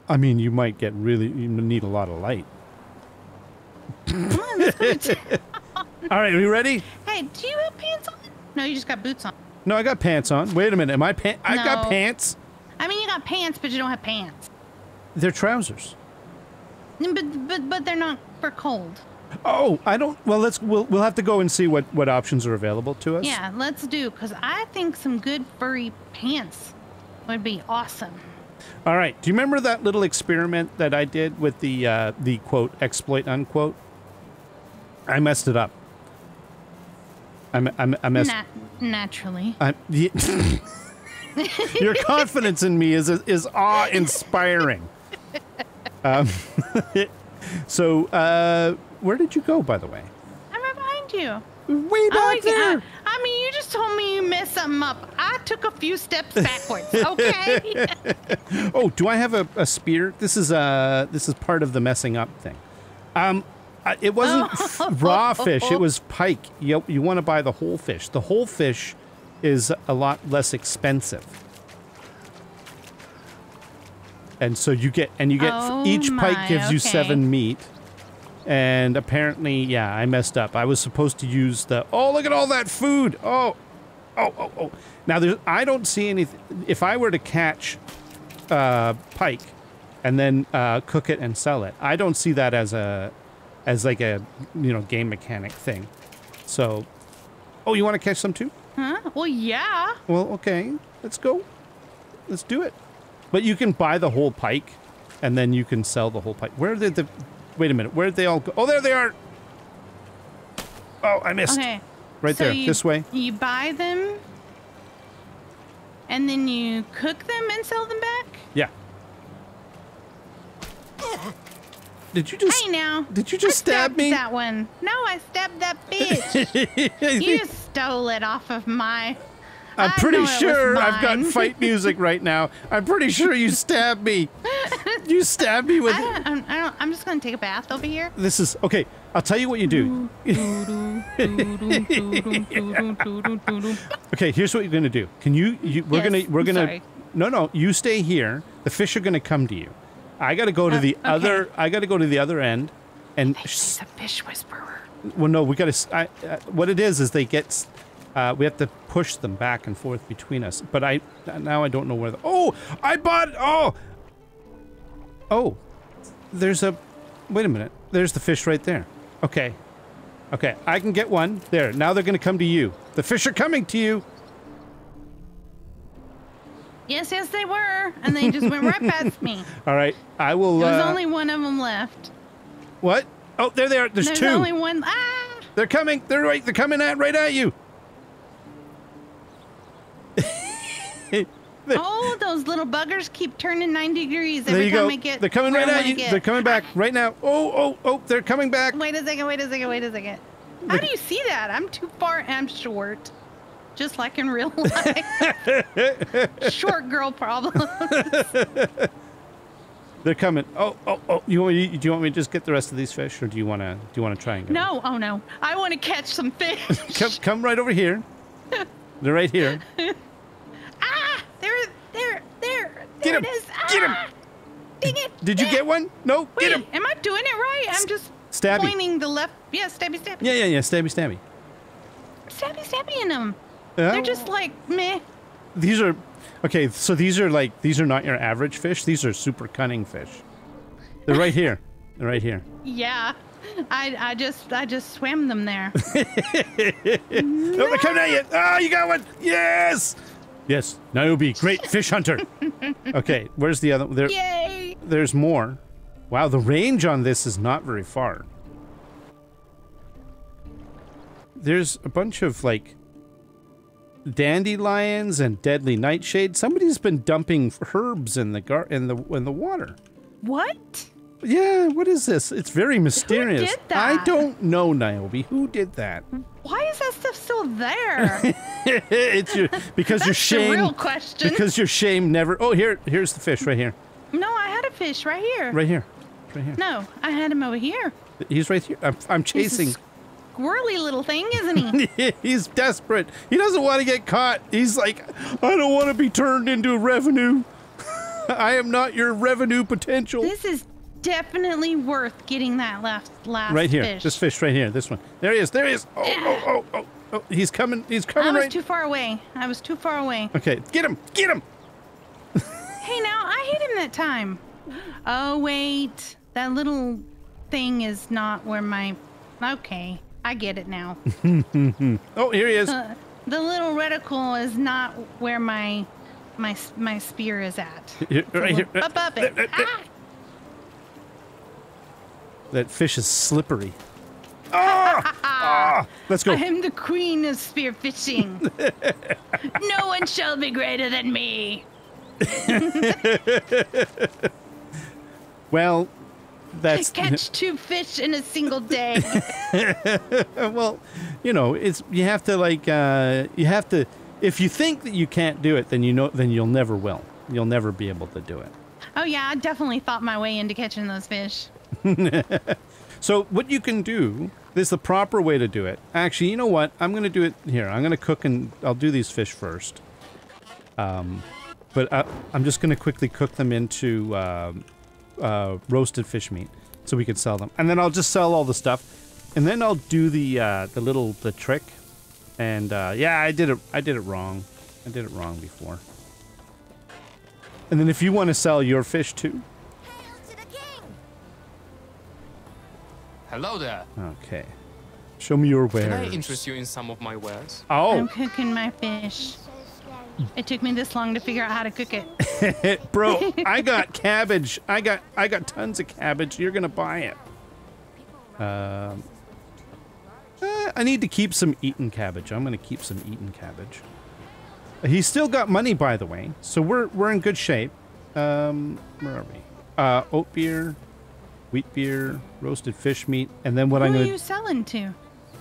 I mean, you might get really, you need a lot of light. Come on, let's go to All right, are you ready? Hey, do you have pants on? No, you just got boots on. No, I got pants on. Wait a minute, am I pants? I got No. pants. I mean, you got pants, but you don't have pants. They're trousers. But but but they're not for cold. Oh, I don't. Well, let's. We'll, we'll have to go and see what what options are available to us. Yeah, let's do because I think some good furry pants would be awesome. All right. Do you remember that little experiment that I did with the uh, the quote exploit unquote? I messed it up. I, me- I, me- I messed. Nat- naturally. I, y- your confidence in me is is awe inspiring. Um, so, uh, where did you go, by the way? I'm right behind you. Way back Oh, yeah. there. I mean, you just told me you messed something up. I took a few steps backwards. Okay. Oh, do I have a, a spear? This is uh this is part of the messing up thing. Um, it wasn't f- raw fish. It was pike. You you want to buy the whole fish. The whole fish is a lot less expensive. and so you get and you get Oh each pike my, gives you seven meat. And apparently, yeah, I messed up. I was supposed to use the. Oh, look at all that food! Oh, oh, oh, oh. Now there's. I don't see anything. If I were to catch uh, pike and then uh, cook it and sell it, I don't see that as a, as like a you know game mechanic thing. So, oh, you want to catch some too? Huh? Well, yeah. Well, okay, let's go. Let's do it. But you can buy the whole pike, and then you can sell the whole pike. Where did the? Wait a minute. Where did they all go? Oh, there they are. Oh, I missed. Okay. Right so there. You, This way. You buy them, and then you cook them and sell them back. Yeah. Did you just? Hey now. Did you just stab me? That one. No, I stabbed that bitch. you stole it off of my. I'm pretty know it was sure I've got fight music right now. I'm pretty sure you stabbed me. You stabbed me with. I don't, I'm, I don't, I'm just gonna take a bath over here. This is okay. I'll tell you what you do. Okay, here's what you're gonna do. Can you? you we're Yes, gonna. We're gonna. sorry. No, no. You stay here. The fish are gonna come to you. I gotta go to Uh, the okay. other. I gotta go to the other end, and He's a fish whisperer. well, no, we gotta. I, uh, what it is is they get. Uh, we have to push them back and forth between us. But I now I don't know where the. Oh, I bought. Oh. Oh, there's a. Wait a minute. There's the fish right there. Okay. Okay, I can get one. There. Now they're gonna come to you. The fish are coming to you. Yes, yes, they were, and they just went right past me. All right, I will. There's uh, only one of them left. What? Oh, there they are. There's, There's two. only one. Ah! They're coming. They're right. They're coming at right at you. Oh, those little buggers keep turning 90 degrees there every you time go. I get. they're coming right at you. get. They're coming back ah. right now. Oh, oh, oh! They're coming back. Wait a second, wait a second, wait a second. How do you see that? I'm too far and I'm short. Just like in real life. short girl problem. They're coming. Oh, oh, oh! You want me? Do you want me to just get the rest of these fish, or do you want to? Do you want to try and go? no, oh no. I want to catch some fish. Come, come right over here. They're right here. ah! There, there, there. Get him! Get him! Ah! Dang it. Did you get one? No. Wait, Get him! am I doing it right? I'm just Stabby. pointing the left. Yeah, stabby, stabby. Yeah, yeah, yeah. Stabby, stabby. Stabby, stabby in them. Yeah. They're just like meh. These are okay. So these are like these are not your average fish. These are super cunning fish. They're right here. They're right here. Yeah. I, I just I just swam them there. Oh, they're coming at you! Oh, you got one! Yes! Yes, Nyobi, great fish hunter. okay, where's the other? There, Yay! there's more. Wow, the range on this is not very far. There's a bunch of like dandelions and deadly nightshade. Somebody's been dumping herbs in the gar in the in the water. What? Yeah, what is this? It's very mysterious. did I don't know, Nyobi. Who did that? Hmm. Why is that stuff still there? it's your because your shame real question. because your shame never. Oh, here, here's the fish right here, no, I had a fish right here. right here, right here. No, I had him over here. He's right here. I'm, I'm chasing. a squirrely little thing, isn't he? He's desperate. He doesn't want to get caught. He's like, I don't want to be turned into revenue. I am not your revenue potential. this is definitely worth getting that last last right here, fish. this fish right here. This one. There he is. There he is. Oh, oh, oh, oh, oh. He's coming. He's coming. I was right. too far away. I was too far away. okay, get him. Get him. Hey, now I hit him that time. Oh wait, that little thing is not where my. Okay, I get it now. Oh, here he is. Uh, the little reticle is not where my my my spear is at. Here- right here. Up up it. Ah! That fish is slippery. Ah! Ah! Let's go. I am the queen of spear fishing. no one shall be greater than me. Well, that's Catch two fish in a single day. well, you know, it's you have to like uh, you have to. If you think that you can't do it, then you know, then you'll never will. You'll never be able to do it. oh yeah, I definitely thought my way into catching those fish. So what you can do is the proper way to do it. Actually, you know what? I'm going to do it here. I'm going to cook and I'll do these fish first. Um, but uh, I'm just going to quickly cook them into um uh, roasted fish meat so we can sell them. And then I'll just sell all the stuff. And then I'll do the uh, the little the trick. And uh, yeah, I did it I did it wrong. I did it wrong before. And then if you want to sell your fish too. Hello there. Okay. Show me your wares. Can I interest you in some of my wares? Oh, I'm cooking my fish. It took me this long to figure out how to cook it. bro, I got cabbage. I got I got tons of cabbage. You're gonna buy it. Um, eh, I need to keep some eaten cabbage. I'm gonna keep some eaten cabbage. He's still got money, by the way, so we're we're in good shape. Um, where are we? Uh, oat beer, wheat beer, roasted fish meat, and then what Who I'm gonna are you selling to?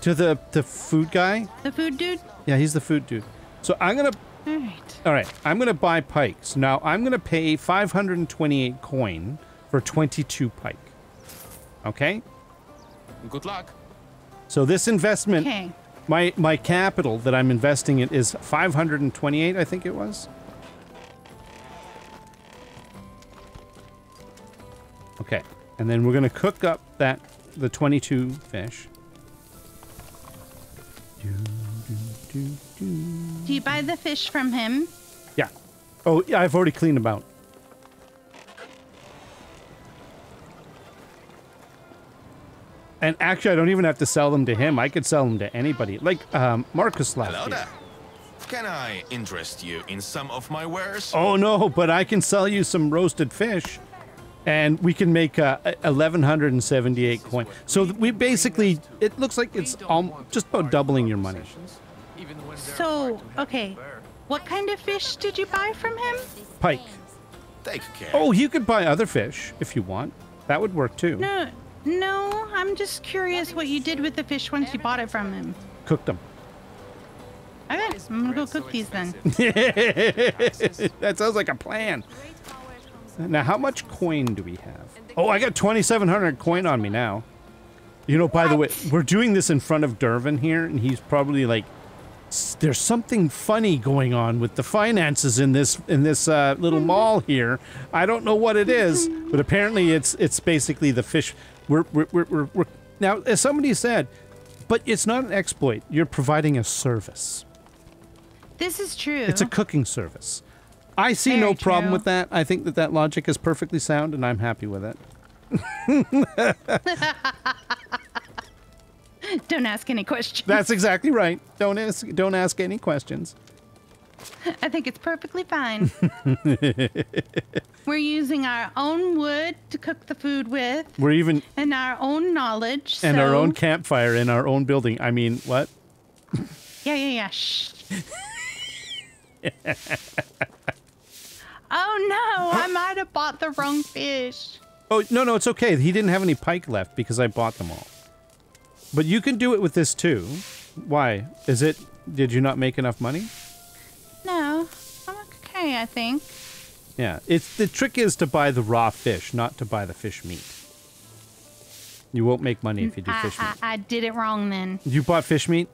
to the the food guy. The food dude? Yeah, he's the food dude. So I'm gonna All right. all right, I'm going to buy pikes. Now, I'm going to pay 528 coin for 22 pike. Okay? Good luck. So this investment, Okay. my my capital that I'm investing in is 528, I think it was. And then we're going to cook up that the 22 fish. Do, do, do, do. Do you buy the fish from him? Yeah. Oh, yeah, I've already cleaned them out. And actually, I don't even have to sell them to him. I could sell them to anybody. Like um, Marcus last Hello there. Can I interest you in some of my wares? Oh no, but I can sell you some roasted fish, and we can make uh, 1,178 coin. So we basically, it looks like it's um, just about doubling your money. So, okay. What kind of fish did you buy from him? Pike. Take care. Oh, you could buy other fish if you want. That would work too. No, no. I'm just curious what you did with the fish once you bought it from him. Cooked them. Okay, I'm gonna go cook these then. that sounds like a plan. Now, how much coin do we have? Oh, I got 2,700 coin on me now. You know, by the way, we're doing this in front of Dervin here, and he's probably like, "There's something funny going on with the finances in this in this uh, little mall here. I don't know what it is, but apparently it's it's basically the fish. We're we're we're, we're, we're now, as somebody said, but it's not an exploit. You're providing a service. This is true. It's a cooking service. I see no Very problem with that. I think that that logic is perfectly sound, and I'm happy with it. Don't ask any questions. That's exactly right. Don't ask. Don't ask any questions. I think it's perfectly fine. We're using our own wood to cook the food with We're even and our own knowledge. and our own campfire in our own building. I mean, what? Yeah, yeah, yeah. Shh. oh no, I might have bought the wrong fish. Oh no, no, it's okay. He didn't have any pike left because I bought them all. But you can do it with this too. Why? Is it? Did you not make enough money? No, I'm okay, I think. Yeah. It's the trick is to buy the raw fish, not to buy the fish meat. You won't make money if you do I, fish meat. I did it wrong then. You bought fish meat?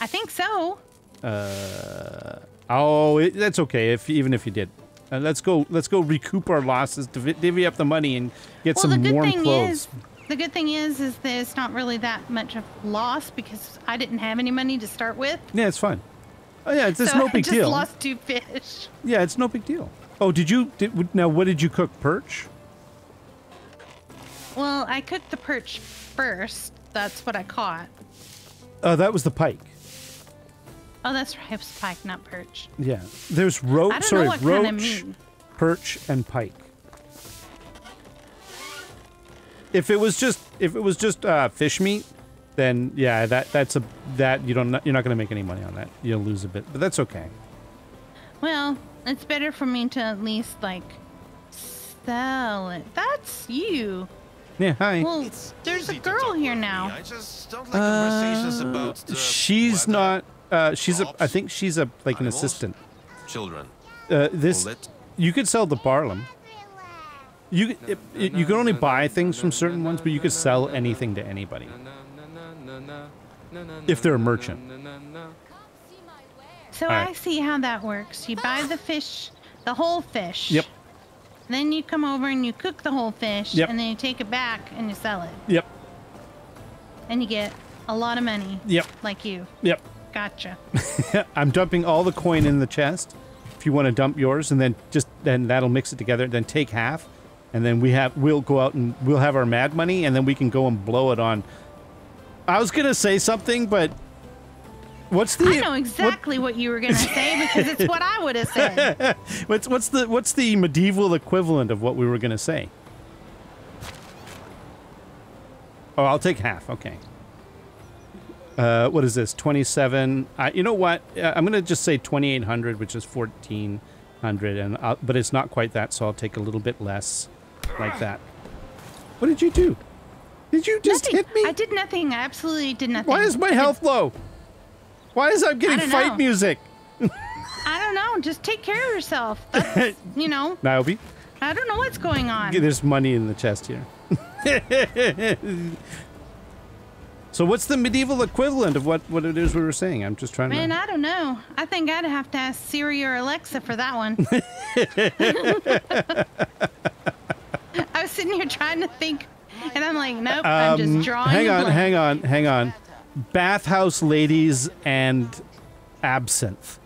I think so. Uh, Oh, it, that's okay. If even if you did, uh, let's go. Let's go recoup our losses, div- divvy up the money, and get well, some the good warm thing clothes. is, the good thing is, is that it's not really that much of a loss because I didn't have any money to start with. Yeah, it's fine. Oh yeah, it's, it's so no I big just deal. lost two fish. Yeah, it's no big deal. Oh, did you? Did, now, what did you cook? Perch? Well, I cooked the perch first. That's what I caught. Oh, that was the pike. Oh, that's right. It was pike, not perch. Yeah, there's roach. I don't Sorry, know what roach, kind of meat. perch, and pike. If it was just if it was just uh, fish meat, then yeah, that that's a that you don't you're not gonna make any money on that. You'll lose a bit, but that's okay. Well, it's better for me to at least like sell it. That's you. Yeah, hi. Well, there's a girl here with me. now. I just don't like conversations about she's weather, not. Uh, she's a. I think she's a like an assistant. children. Uh, this Well, you could sell the Barlam. You c- it, it- you can only buy things from certain ones, but you could sell anything to anybody. If they're a merchant. So Alright. I see how that works. You buy the fish the whole fish. Yep. Then you come over and you cook the whole fish, Yep. and then you take it back and you sell it, Yep. and you get a lot of money. Yep. Like you. Yep. Gotcha. I'm dumping all the coin in the chest. If you want to dump yours, and then just then that'll mix it together. Then take half, and then we have we'll go out and we'll have our mad money, and then we can go and blow it on. I was gonna say something, but what's the I know exactly what you were gonna say because it's what I would have said. what's what's the what's the medieval equivalent of what we were gonna say? Oh, I''ll take half. Okay. Uh, what is this? Twenty-seven. Uh, you know what? Uh, I'm gonna just say twenty-eight hundred, which is fourteen hundred, and I'll, but it's not quite that, so I'll take a little bit less, like that. What did you do? Did you just nothing. hit me? I did nothing. I absolutely did nothing. Why is my health low? Why is I'm getting fight know. music? I don't know. Just take care of yourself. That's, you know, Nyobi, I don't know what's going on. there's money in the chest here. so what's the medieval equivalent of what, what it is we were saying? I'm just trying Man, to... I don't know. I think I'd have to ask Siri or Alexa for that one. I was sitting here trying to think, and I'm like, nope, I'm Um, just drawing. hang on, hang on, hang on. Bathhouse ladies and absinthe.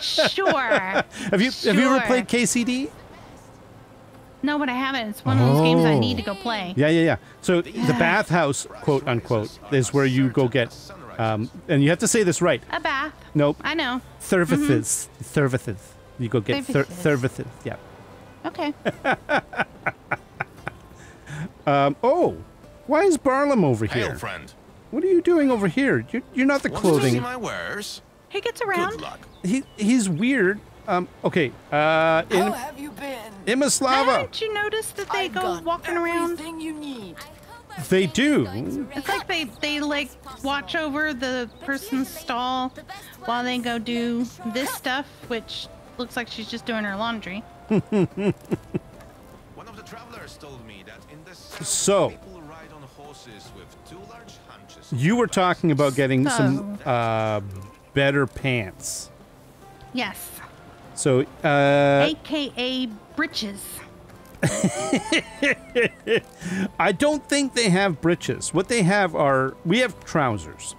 Sure. Have you have you ever played KCD? No, but I haven't. It's one of those games I Oh. need to go play. Yeah, yeah, yeah. So the bathhouse, quote unquote, is where you go get, um, and you have to say this right. A bath. Nope. I know. Services. Services. You go get thir- Services. services. Yeah. Okay. Um, oh, why is Barlam over here? Hail, here? friend. What are you doing over here? You're, you're not the Want to see clothing. my wares? He gets around. Good around. luck. He he's weird. Um, okay. Uh, in How have you been? Imislava, Haven't you noticed that they I've go got walking around? Everything you need. they do. It's like they they like watch over the person's stall while they go do this stuff, which looks like she's just doing her laundry. One of the travelers told me that in the So- people ride on horses with two large hunches. You were talking about getting some uh, better pants. Yes, So uh, aka britches. I don't think they have breeches. What they have are we have trousers.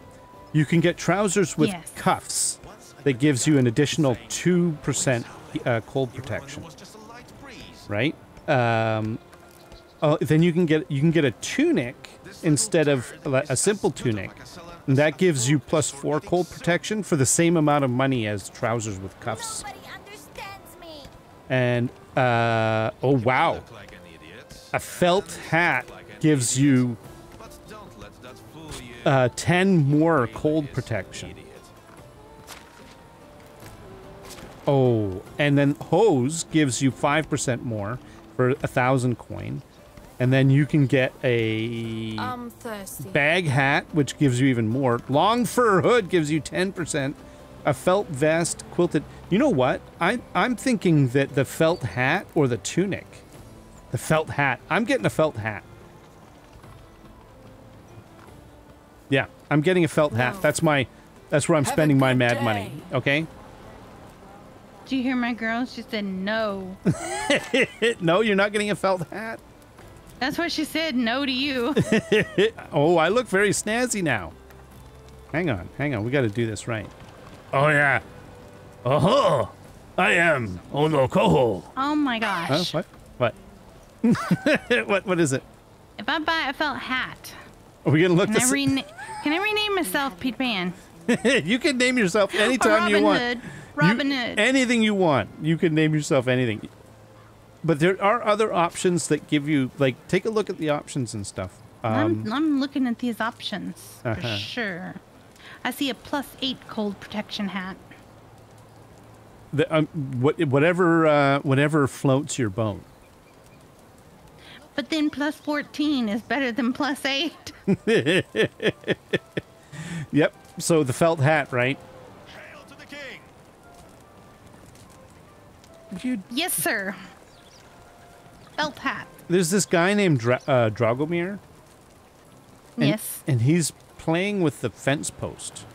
You can get trousers with Yes. cuffs that gives you an additional two percent uh, cold protection, was just a light breeze. right? Um, oh, then you can get you can get a tunic instead of a, a simple tunic, and that gives you plus four cold protection for the same amount of money as trousers with cuffs. Nobody understands me. And uh, oh wow, Look like an idiot, a felt hat gives you but don't let that fool you. uh, 10 more cold protection. Oh, and then hose gives you 5% more for a thousand coin. And then you can get a bag hat, which gives you even more. Long fur hood gives you 10%. A felt vest, quilted. You know what? I, I'm thinking that the felt hat or the tunic. The felt hat. I'm getting a felt hat. Yeah, I'm getting a felt hat. That's my. That's where I'm Have spending my mad money. Okay. Do you hear my girl? She said no. no, you're not getting a felt hat. That's what she said. No to you. Oh, I look very snazzy now. Hang on, hang on. We got to do this right. Oh yeah. Oh, I am OhnoCoho. Oh my Huh? gosh. What? What? what? What is it? If I buy a felt hat, Are we gonna look can I, this? rena- can I rename myself Peter Pan? you can name yourself Or anytime Robin you want. Hood. You- Robin Hood. Anything you want. You can name yourself anything. But there are other options that give you like take a look at the options and stuff. Um, I'm, I'm looking at these options for Uh-huh. sure. I see a plus eight cold protection hat. the, um, what, whatever uh, whatever floats your boat. But then plus 14 is better than plus 8. Yep. So the felt hat, right? Hail to the king! You, yes, sir. Felt hat. there's this guy named Dra- uh, Dragomir. and- yes. And he's playing with the fence post.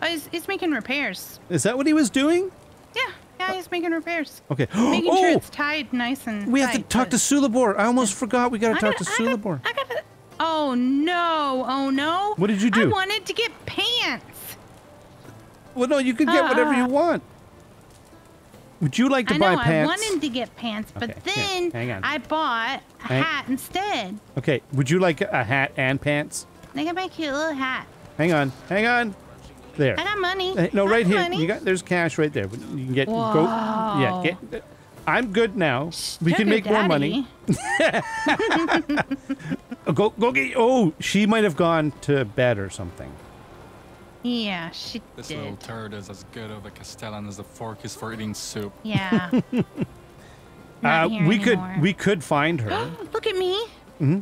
Oh, he's, he's making repairs. Is that what he was doing? Yeah, yeah, he's making repairs. Okay. Making oh, sure it's tied nice and we have to talk to Sulabor. I almost forgot. We got to talk to Sulabor. I gotta. Oh no! Oh no! What did you do? I wanted to get pants. Well, no, you can get whatever you Uh, want. Would you like to I buy know pants? I wanted to get pants, but Okay, then hang on. I bought a Hang- hat instead. Okay. Would you like a hat and pants? Look at my cute little hat. Hang on. Hang on. There. I got money. Hey, no, I right here. Money. You got there's cash right there. You can get go. Yeah, get. I'm good now. We can Sugar make more money. Go go get. Oh, she might have gone to bed or something. Yeah, she This did. little turd is as good of a Castellan as the fork is for eating soup. Yeah. Uh, Not here we could we could find her. Look at me. Hmm.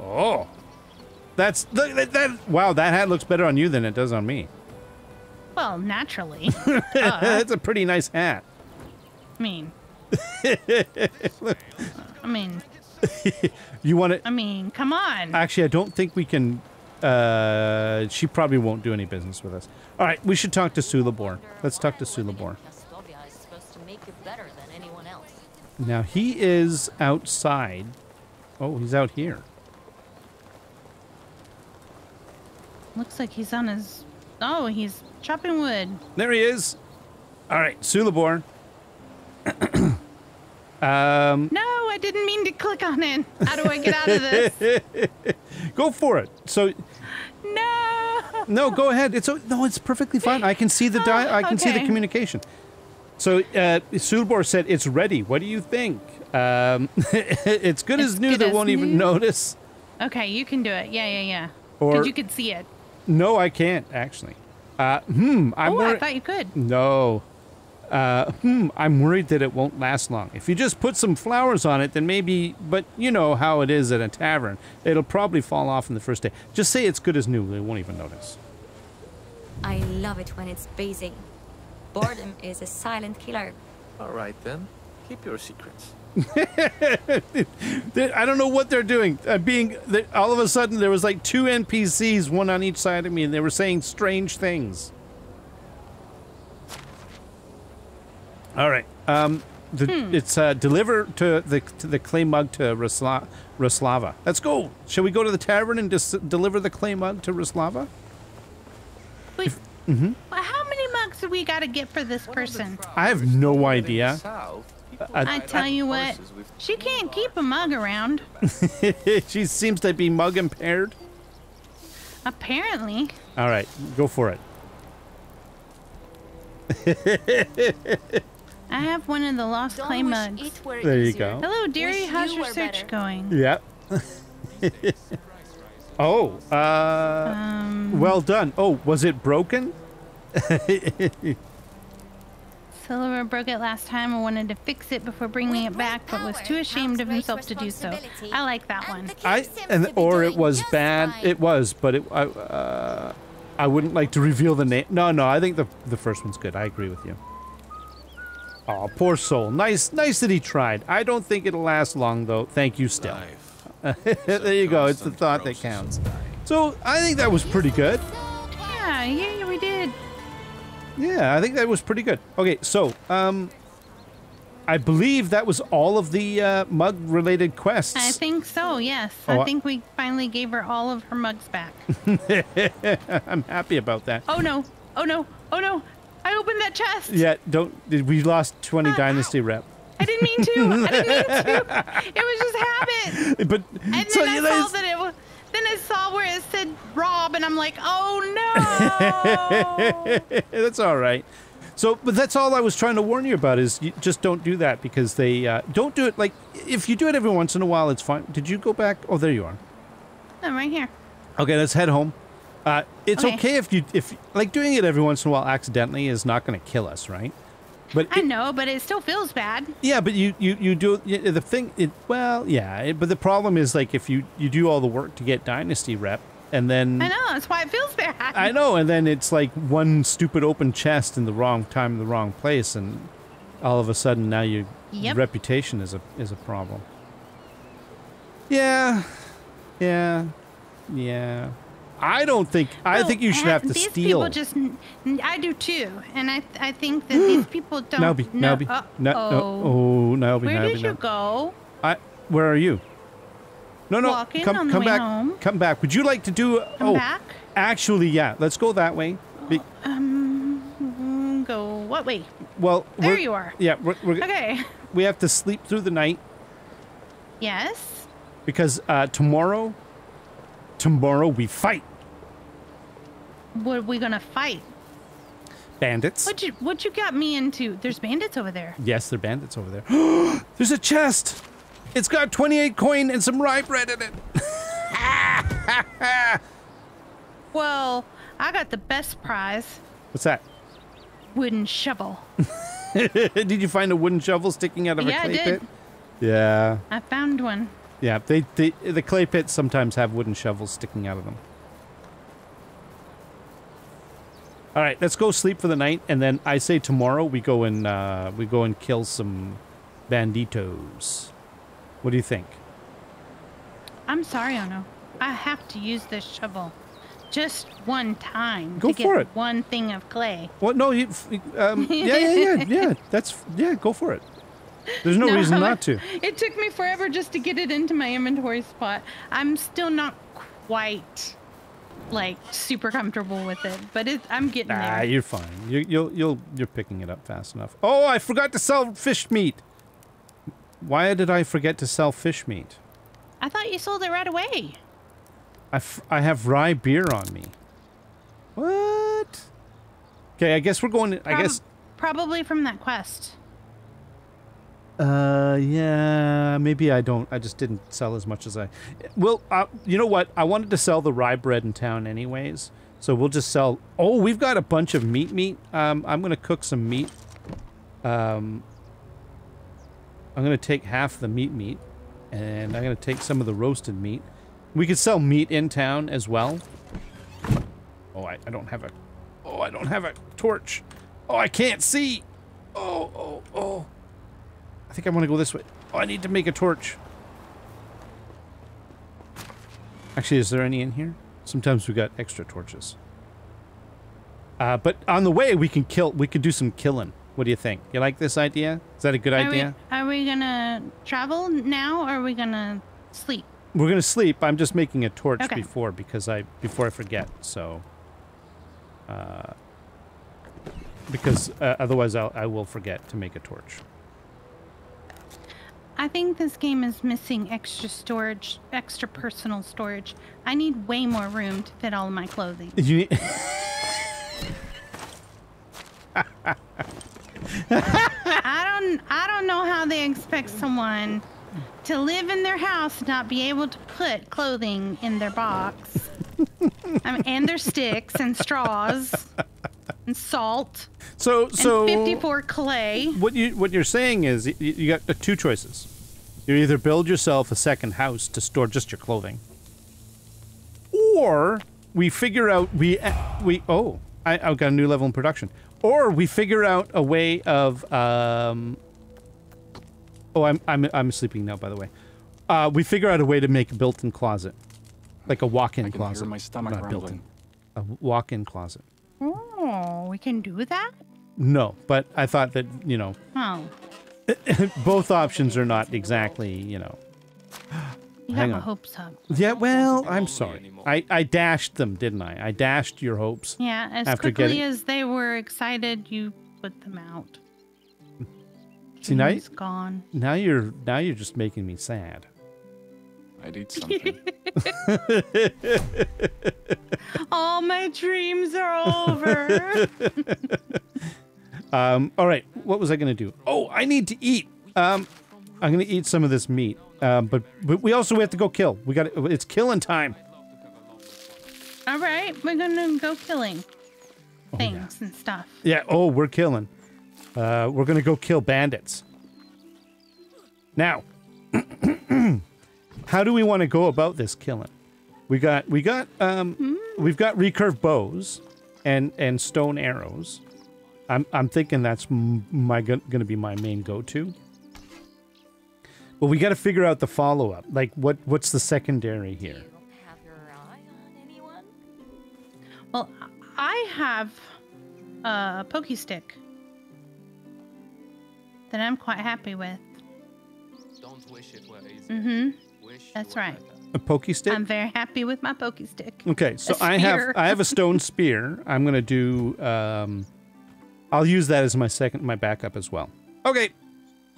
oh, that's that, that. Wow, that hat looks better on you than it does on me. Well, naturally. that's a pretty nice hat. I mean. I mean, You want to? I mean, come on. Actually, I don't think we can. Uh, she probably won't do any business with us. All right, we should talk to Sulabor. Let's talk to Sulabor. Castovia is supposed to make it better than anyone else. Now he is outside. Oh, he's out here. Looks like he's on his. Oh, he's chopping wood. There he is. All right, Sulabor. um, No, I didn't mean to click on it. How do I get out of this? go for it. So no. no, go ahead. It's no, it's perfectly fine. I can see the di- I can see the communication. So uh, Sulabor said it's ready. What do you think? Um, it's good It's as new. good They as won't even notice. Okay, you can do it. Yeah, yeah, yeah. Or- Because you could see it. No, I can't actually. Uh, hmm. I'm oh, wor- I thought you could. No. Uh, hmm, I'm worried that it won't last long. If you just put some flowers on it, then maybe, but you know how it is at a tavern. It'll probably fall off in the first day. Just say it's good as new. They won't even notice. I love it when it's busy. Boredom is a silent killer. All right then. Keep your secrets. They- I don't know what they're doing. Uh, being they, all of a sudden there was like two NPCs, one on each side of me, and they were saying strange things. All right. Um, the, it's uh, deliver to the to the clay mug to Rusla, Ruslava. Let's go. Shall we go to the tavern and just deliver the clay mug to Ruslava? Wait. Mm-hmm. Well, how many mugs do we got to get for this person? I have no idea. I tell you what, she can't keep a mug around. she seems to be mug impaired. Apparently. All right, go for it. I have one of the lost Don't clay mugs. it were There you go. Hello, dearie. Wish How's you your search better. going? Yep. oh, uh, Um, well done. Oh, was it broken? Silver broke it last time and wanted to fix it before bringing With it back, but was too ashamed of himself to do so. I like that one. I and or it was bad. fine. It was, but it I uh, I wouldn't like to reveal the name. No, no, I think the the first one's good. I agree with you. Oh, poor soul. Nice, nice that he tried. I don't think it'll last long though. Thank you, still. There you go. It's the thought that counts. So I think that was pretty good. Yeah, yeah, we did. Yeah, I think that was pretty good. Okay, so um, I believe that was all of the uh, mug-related quests. I think so, yes. Oh, I- think we finally gave her all of her mugs back. I'm happy about that. oh no, oh no, oh no. I opened that chest. Yeah, don't. We lost 20 Ah, dynasty rep, I didn't mean to. I didn't mean to. It was just habit. but And then so I you saw that it was. Then I saw where it said Rob, and I'm like, oh no. that's all right. So, but that's all I was trying to warn you about is you just don't do that because they uh, don't do it. Like if you do it every once in a while, it's fine. Did you go back? Oh, there you are. I'm right here. Okay, let's head home. Uh, it's okay. Okay. if you if like doing it every once in a while accidentally is not going to kill us, right? But I it- know, but it still feels bad. yeah, but you you you do the thing. It well, yeah, it, but the problem is like if you you do all the work to get dynasty rep, and then I know. That's why it feels bad. I know, and then it's like one stupid open chest in the wrong time, in the wrong place, and all of a sudden now your Yep. reputation is a is a problem. Yeah, yeah, yeah. I don't think. I No, think you should ha- have to these steal. people just. I do too, and I I think that these people don't. Naomi, know. Naomi, Uh, no, no, oh, Naomi, Where Naomi, did you go? I, where are you? No, no, Walking come, on the way back, home. come back. Would you like to do? Come oh, back? actually, yeah. Let's go that way. Be, Mm, Go what way? well, There you are. Yeah, we're, we're, Okay. we have to sleep through the night Yes. because uh, tomorrow, tomorrow we fight What are we gonna fight? bandits. What you what you got me into? There's bandits over there. Yes, they're bandits over there. There's a chest. It's got 28 coin and some rye bread in it. Well, I got the best prize. What's that? Wooden shovel. did you find a wooden shovel sticking out of Yeah, a I clay did. pit? Yeah. I found one. Yeah, they, they the clay pits sometimes have wooden shovels sticking out of them. All right, let's go sleep for the night, and then I say tomorrow we go and uh, we go and kill some banditos. What do you think? I'm sorry, Ono. I have to use this shovel just one time Go to get for it. one thing of clay. Well, no, you, um, yeah, yeah, yeah, yeah. That's yeah. Go for it. There's no, reason not to. It took me forever just to get it into my inventory spot. I'm still not quite like super comfortable with it, but it, I'm getting Ah, there. you're fine. You, you'll you'll you're picking it up fast enough. Oh, I forgot to sell fish meat. Why did I forget to sell fish meat? I thought you sold it right away. I, f- I have rye beer on me. What? Okay, I guess we're going. I Prob- guess. probably from that quest. Uh, yeah. Maybe I don't. I just didn't sell as much as I. Well, uh, you know what? I wanted to sell the rye bread in town anyways, so we'll just sell. Oh, we've got a bunch of meat. Meat. Um, I'm gonna cook some meat. Um, I'm gonna take half the meat meat, and I'm gonna take some of the roasted meat. We could sell meat in town as well. Oh, I, I don't have a. Oh, I don't have a torch. Oh, I can't see. Oh, oh, oh. I think I want to go this way. Oh, I need to make a torch. Actually, is there any in here? Sometimes we got extra torches. Uh, but on the way, we can kill. We could do some killing. What do you think? You like this idea? Is that a good Are idea? we, are we gonna travel now, or are we gonna sleep? We're gonna sleep. I'm just making a torch Okay. before because I before I forget. So, uh, because uh, otherwise I'll, I will forget to make a torch. I think this game is missing extra storage, extra personal storage. I need way more room to fit all of my clothing. You, I don't I don't know how they expect someone to live in their house and not be able to put clothing in their box. I mean, and their sticks and straws and salt so and so 54 clay. what you what you're saying is you, you got uh, two choices. You either build yourself a second house to store just your clothing, or we figure out we uh, we oh I, I've got a new level in production, or we figure out a way of um. Oh, I'm I'm I'm sleeping now. By the way, uh, we figure out a way to make a built-in closet, like a walk-in I can closet. hear my stomach Not rumbling. built-in, a walk-in closet. Oh, we can do that? No, but I thought that you know Oh, both options are not exactly, you know. you Hang got my on. hopes up. Yeah, well, I'm sorry. I, I dashed them, didn't I? I dashed your hopes. Yeah, as After quickly getting- as they were excited, you put them out. See, now, has gone. now you're now you're just making me sad. I'd eat something. All my dreams are over. Um, all right, what was I gonna do? Oh, I need to eat. Um, I'm gonna eat some of this meat. Um, but but we also we have to go kill. We got it's killing time. All right, we're gonna go killing Oh, things and stuff. Yeah. Oh, we're killing. Uh, we're gonna go kill bandits. Now, how do we want to go about this killing? We got we got um we've got recurve bows and and stone arrows. I'm I'm thinking that's my going to be my main go-to. But we got to figure out the follow-up. Like what what's the secondary here? Have your eye on anyone? Well, I have a pokey stick that I'm quite happy with. Don't wish it were easy. Mm-hmm. Wish That's were right. better. A pokey stick? I'm very happy with my pokey stick. Okay, so A I have. I have a stone spear. I'm gonna do. Um, I'll use that as my second my backup as well. Okay,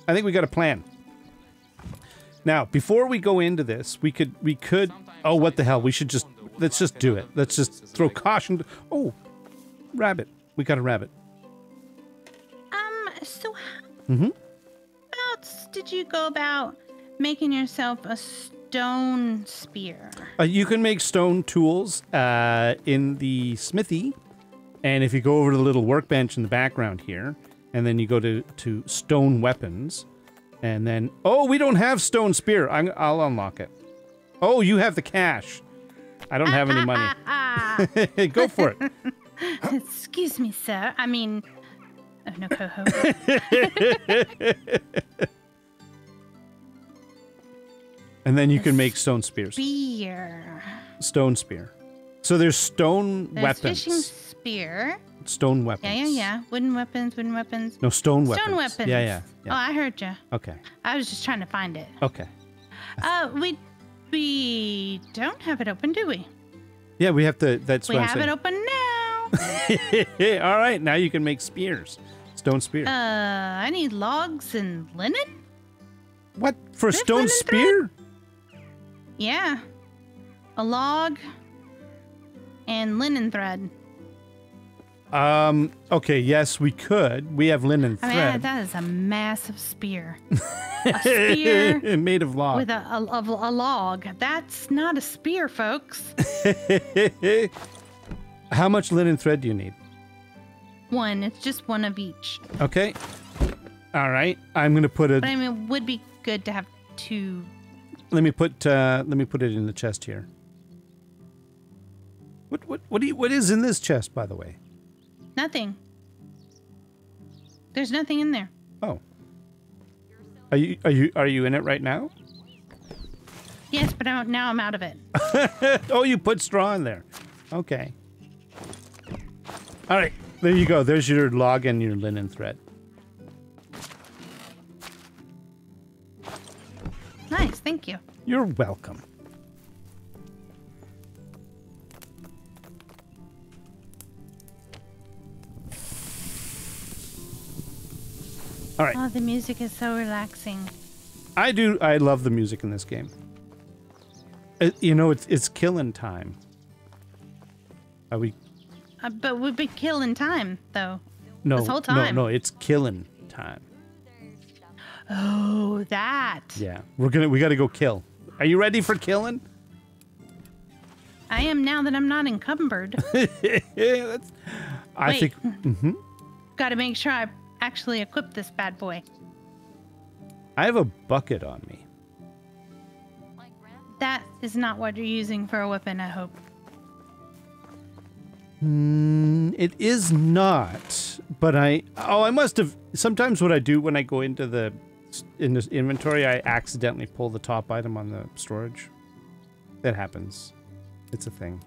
I think we got a plan. Now, before we go into this, we could we could. Oh, what the hell? We should just let's just do it. Let's just throw caution. To, oh, rabbit. We got a rabbit. Um, so how Mm-hmm. else did you go about making yourself a stone spear? Uh, you can make stone tools uh, in the smithy, and if you go over to the little workbench in the background here, and then you go to to stone weapons, and then oh, we don't have stone spear. I'm, I'll unlock it. Oh, you have the cash. I don't have any ah, ah, money. Ah, ah. go for it. excuse me, sir. I mean, oh, no, Coho. And then you can make stone spears. Spear. Stone spear. So there's stone There's weapons. Spear. Stone weapons. Yeah, yeah, yeah. Wooden weapons, wooden weapons. No stone weapons. Stone weapons. Yeah, yeah, yeah. Oh. I heard you. Okay. I was just trying to find it. Okay. Uh, we we don't have it open, do we? Yeah, we have to. That's we what have it open now. All right, now you can make spears. Stone spear. uh, I need logs and linen. what for a stone spear? Yeah, a log and linen thread. Um. Okay. Yes, we could. We have linen I mean, thread. that is a massive spear. a spear made of log. with a, a, a, a log. That's not a spear, folks. How much linen thread do you need? One. It's just one of each. Okay. All right. I'm gonna put it. But. I mean, it would be good to have two. Let me put. Uh, let me put it in the chest here. What? What? What? Do you, what is in this chest, by the way? Nothing. There's nothing in there. Oh. Are you? Are you? Are you in it right now? Yes, but I'm, now I'm out of it. oh, you put straw in there. Okay. All right. There you go. There's your log and your linen thread. Nice, thank you. You're welcome. All right. Oh, the music is so relaxing. I do. I love the music in this game. Uh, you know, it's it's killing time. Are we? Uh, but we've been killing time, though. No, This whole time. no, no. It's killing time. Oh, that. Yeah, we're gonna. We got to go kill. Are you ready for killing? I am now that I'm not encumbered. yeah, that's. I Wait. think. hmm Got to make sure I actually equip this bad boy. I have a bucket on me. That is not what you're using for a weapon, I hope. Mm, it is not, but I. Oh, I must have. Sometimes what I do when I go into the in this inventory, I accidentally pull the top item on the storage. That happens. It's a thing.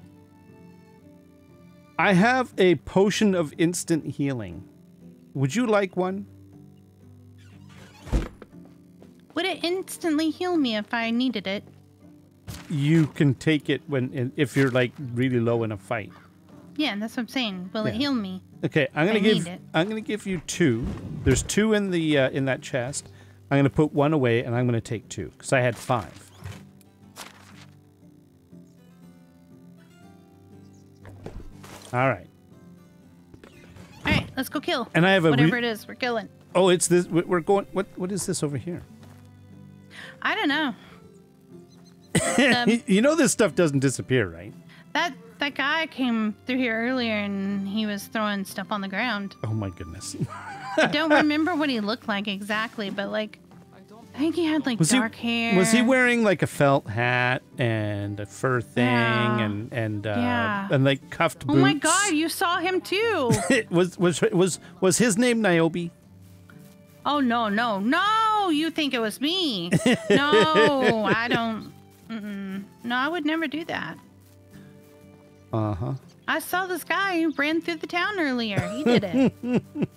I have a potion of instant healing. Would you like one? Would it instantly heal me if I needed it? You can take it when if you're like really low in a fight. Yeah, that's what I'm saying. Will it heal me? Okay, I'm gonna I give it. I'm gonna give you two. There's two in the uh, in that chest. I'm gonna put one away, and I'm gonna take two because I had five. All right, let's go kill. and I have a. Whatever it is, we're killing. oh, it's this. we- We're going. What What is this over here? I don't know. Um, you know this stuff doesn't disappear, right? that that guy came through here earlier and he was throwing stuff on the ground. Oh my goodness. I don't remember what he looked like exactly, but like I think he had like Was dark he hair. was he wearing like a felt hat and a fur thing Yeah. and and uh, Yeah. and like cuffed boots? Oh my god, you saw him too. was was was was his name Nyobi? oh no, no, no! You think it was me? No, I don't. Mm-mm. No, I would never do that. Uh huh. I saw this guy who ran through the town earlier. He did it.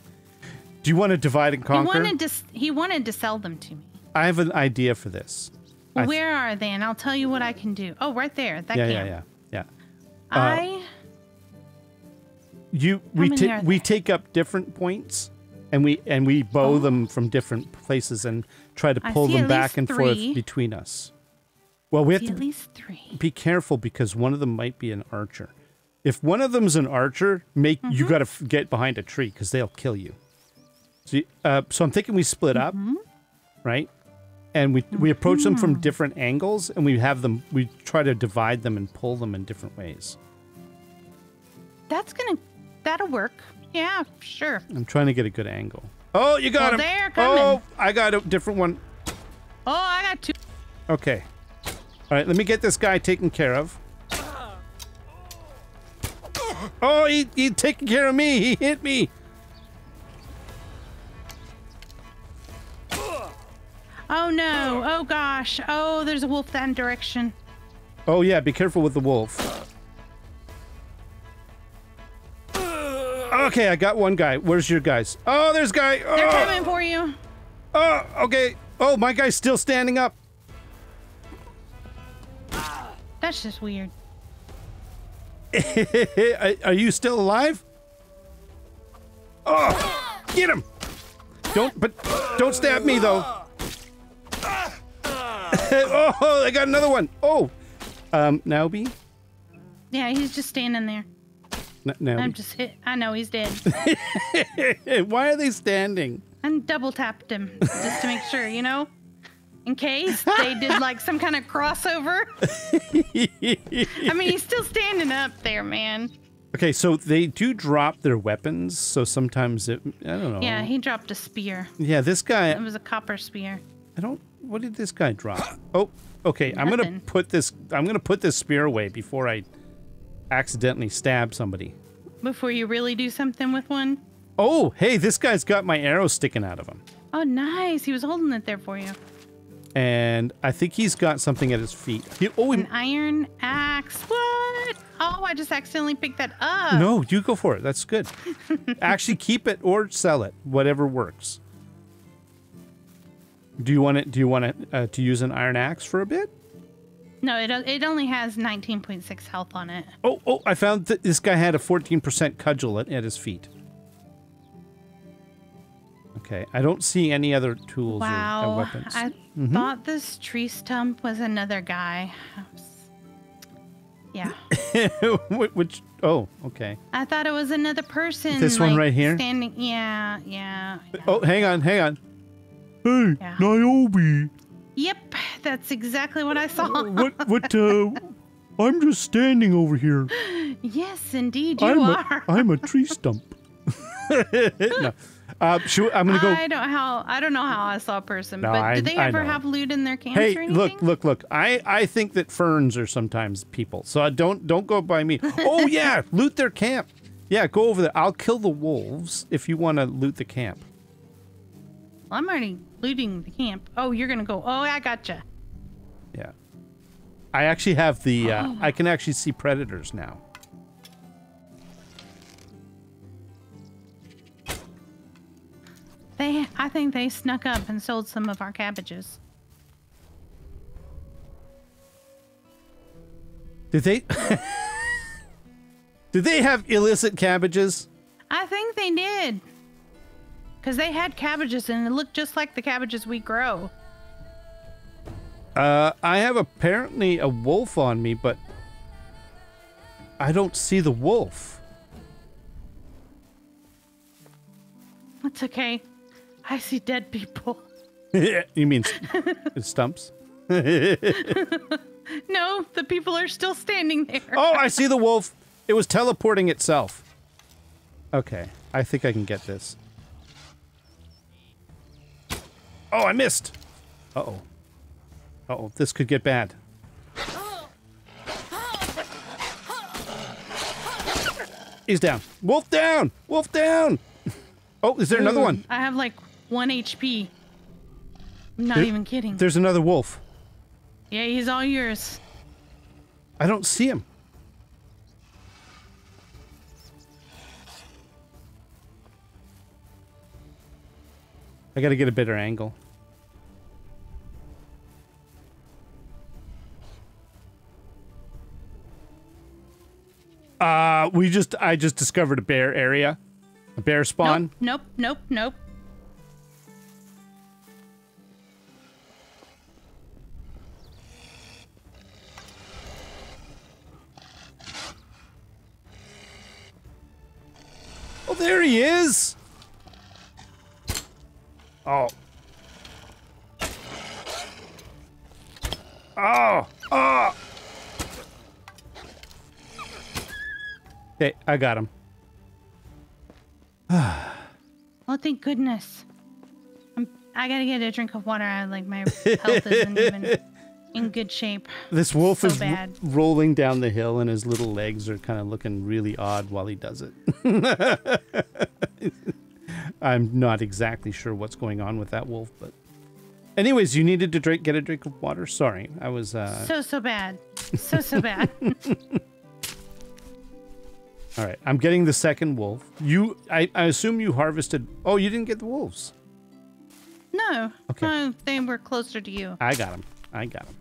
Do you want to divide and conquer? He wanted to. He wanted to sell them to me. I have an idea for this. I th- where are they? And I'll tell you what I can do. Oh, right there. That yeah, camp. yeah, yeah, yeah. I. You we take we take up different points, and we and we bow them from different places and try to Oh. Pull them back and three. forth between us. Well, we have to at least three. be careful because one of them might be an archer. If one of them's an archer, make Mm-hmm. you got to f- get behind a tree because they'll kill you. So, uh, so I'm thinking we split up, Mm-hmm. right? And we we approach them from hmm. different angles, and we have them. We try to divide them and pull them in different ways. That's gonna. That'll work. Yeah, sure. I'm trying to get a good angle. Oh, you got Well, him! Oh, I got a different one. Oh, I got two. Okay. All right, let me get this guy taken care of. Oh, he he taking care of me. He hit me. Oh no. Oh gosh. Oh, there's a wolf that direction. Oh yeah, be careful with the wolf. Okay, I got one guy. Where's your guys? Oh, there's guy. They're Oh, coming for you. oh, okay. Oh, my guy's still standing up. That's just weird. are, are you still alive? Oh, get him! Don't, but don't stab me though. oh, I got another one. Oh, um, Nyobi, Yeah, he's just standing there. N- I'm just hit. I know he's dead. Why are they standing? and double tapped him just to make sure, you know, in case they did like some kind of crossover. I mean, he's still standing up there, man. Okay, so they do drop their weapons. So sometimes it, I don't know. Yeah, he dropped a spear. Yeah, this guy. It was a copper spear. I don't. What did this guy drop? Oh, okay. I'm gonna put this. I'm gonna put this spear away before I accidentally stab somebody. Before you really do something with one. Oh, hey, this guy's got my arrow sticking out of him, Oh, nice. He was holding it there for you. and I think he's got something at his feet. He, oh, An iron axe. What? Oh, I just accidentally picked that up. no, you go for it. That's good. Actually, keep it or sell it, whatever works. Do you want it? Do you want it uh, to use an iron axe for a bit? No, it, it only has 19.6 health on it. Oh, oh! I found that this guy had a 14% cudgel at, at his feet. Okay, I don't see any other tools or uh, Wow. weapons. I thought this tree stump was another guy. Yeah. Which? Oh, okay. I thought it was another person. This one right here? Standing. Yeah, yeah. yeah. Oh, hang on, hang on. Hey, Yeah. Nyobi. Yep, that's exactly what I saw. What? What? Uh, I'm just standing over here. yes, indeed, you I'm are. A, I'm a tree stump. no. Uh, should, I'm gonna go. I don't how I don't know how I saw a person, No, but I- do they I ever know. have loot in their camps Hey, or anything? look, look, look! I, I think that ferns are sometimes people, so I don't don't go by me. Oh yeah, loot their camp. Yeah, go over there. I'll kill the wolves if you want to loot the camp. I'm already looting the camp. Oh, you're gonna go. Oh, I gotcha. Yeah, I actually have the. Uh, I can actually see predators now. They, I think they snuck up and sold some of our cabbages. Did they? Did they have illicit cabbages? I think they did. Cause they had cabbages and it looked just like the cabbages we grow. Uh, I have apparently a wolf on me, but I don't see the wolf. That's okay. I see dead people. you mean st- stumps? No, the people are still standing there. Oh, I see the wolf. It was teleporting itself. Okay, I think I can get this. Oh, I missed. Uh-oh. Uh-oh, this could get bad. He's down. Wolf down! Wolf down! oh, is there Ooh, another one? I have like one HP. I'm not there, even kidding. There's another wolf. Yeah, he's all yours. I don't see him. I gotta get a better angle. Uh, we just, I just discovered a bear area. A bear spawn. Nope, nope, nope, nope. Oh, there he is! Oh. Oh! Oh! Okay, I got him. Oh, thank goodness. I'm, I gotta get a drink of water. I like my health isn't even in good shape. This wolf So is bad. rolling down the hill, and his little legs are kind of looking really odd while he does it. I'm not exactly sure what's going on with that wolf, but. Anyways, you needed to drink, get a drink of water. Sorry, I was. Uh... So so bad, so so bad. All right, I'm getting the second wolf. You, I, I assume you harvested. Oh, you didn't get the wolves. no, Okay. no, they were closer to you. I got them. I got them.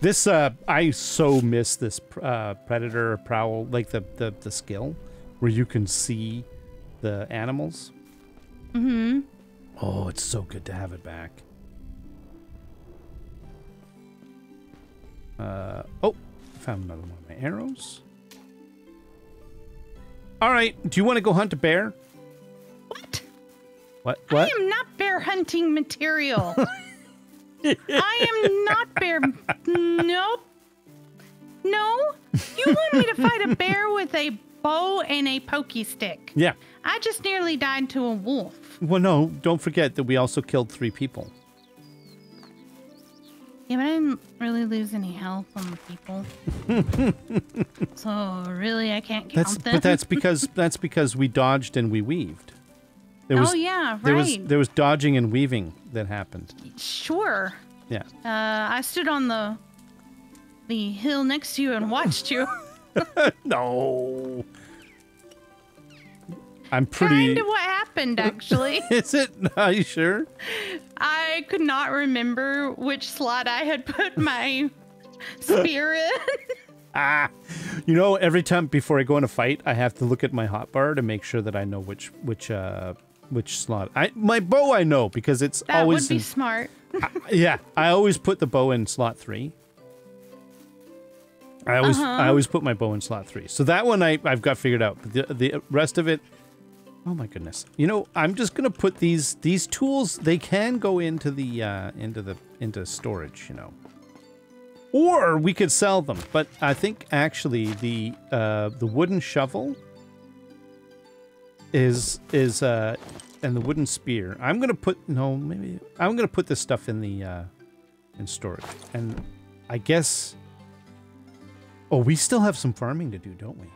This, uh, I so miss this uh, predator prowl, like the, the the skill where you can see the animals. Mm-hmm. Oh, it's so good to have it back. Uh, oh, found another one of my arrows. All right, do you want to go hunt a bear? What? What? What? I am not bear hunting material. I am not bear. Nope. No. You want me to fight a bear with a bow and a pokey stick? Yeah. I just nearly died to a wolf. Well, no, don't forget that we also killed three people. Yeah, but I didn't really lose any health on the people. so really, I can't count That's them. but that's because that's because we dodged and we weaved. There was oh yeah, right. there was there was dodging and weaving that happened. Sure. Yeah. Uh, I stood on the the hill next to you and watched you. No. I'm pretty. kind of what happened, actually. Is it? Are you sure? I could not remember which slot I had put my spear in. Ah, you know, every time before I go in a fight, I have to look at my hotbar to make sure that I know which which uh which slot. I my bow I know because it's That always would be in- smart. yeah. I always put the bow in slot three. I always Uh-huh. I always put my bow in slot three. So that one I I've got figured out. But the the rest of it, oh my goodness. You know, I'm just gonna put these these tools. They can go into the uh, into the into storage. You know. Or we could sell them, but I think actually the uh, the wooden shovel is is uh, and the wooden spear. I'm gonna put no maybe I'm gonna put this stuff in the uh, in storage, and I guess. Oh, we still have some farming to do, don't we?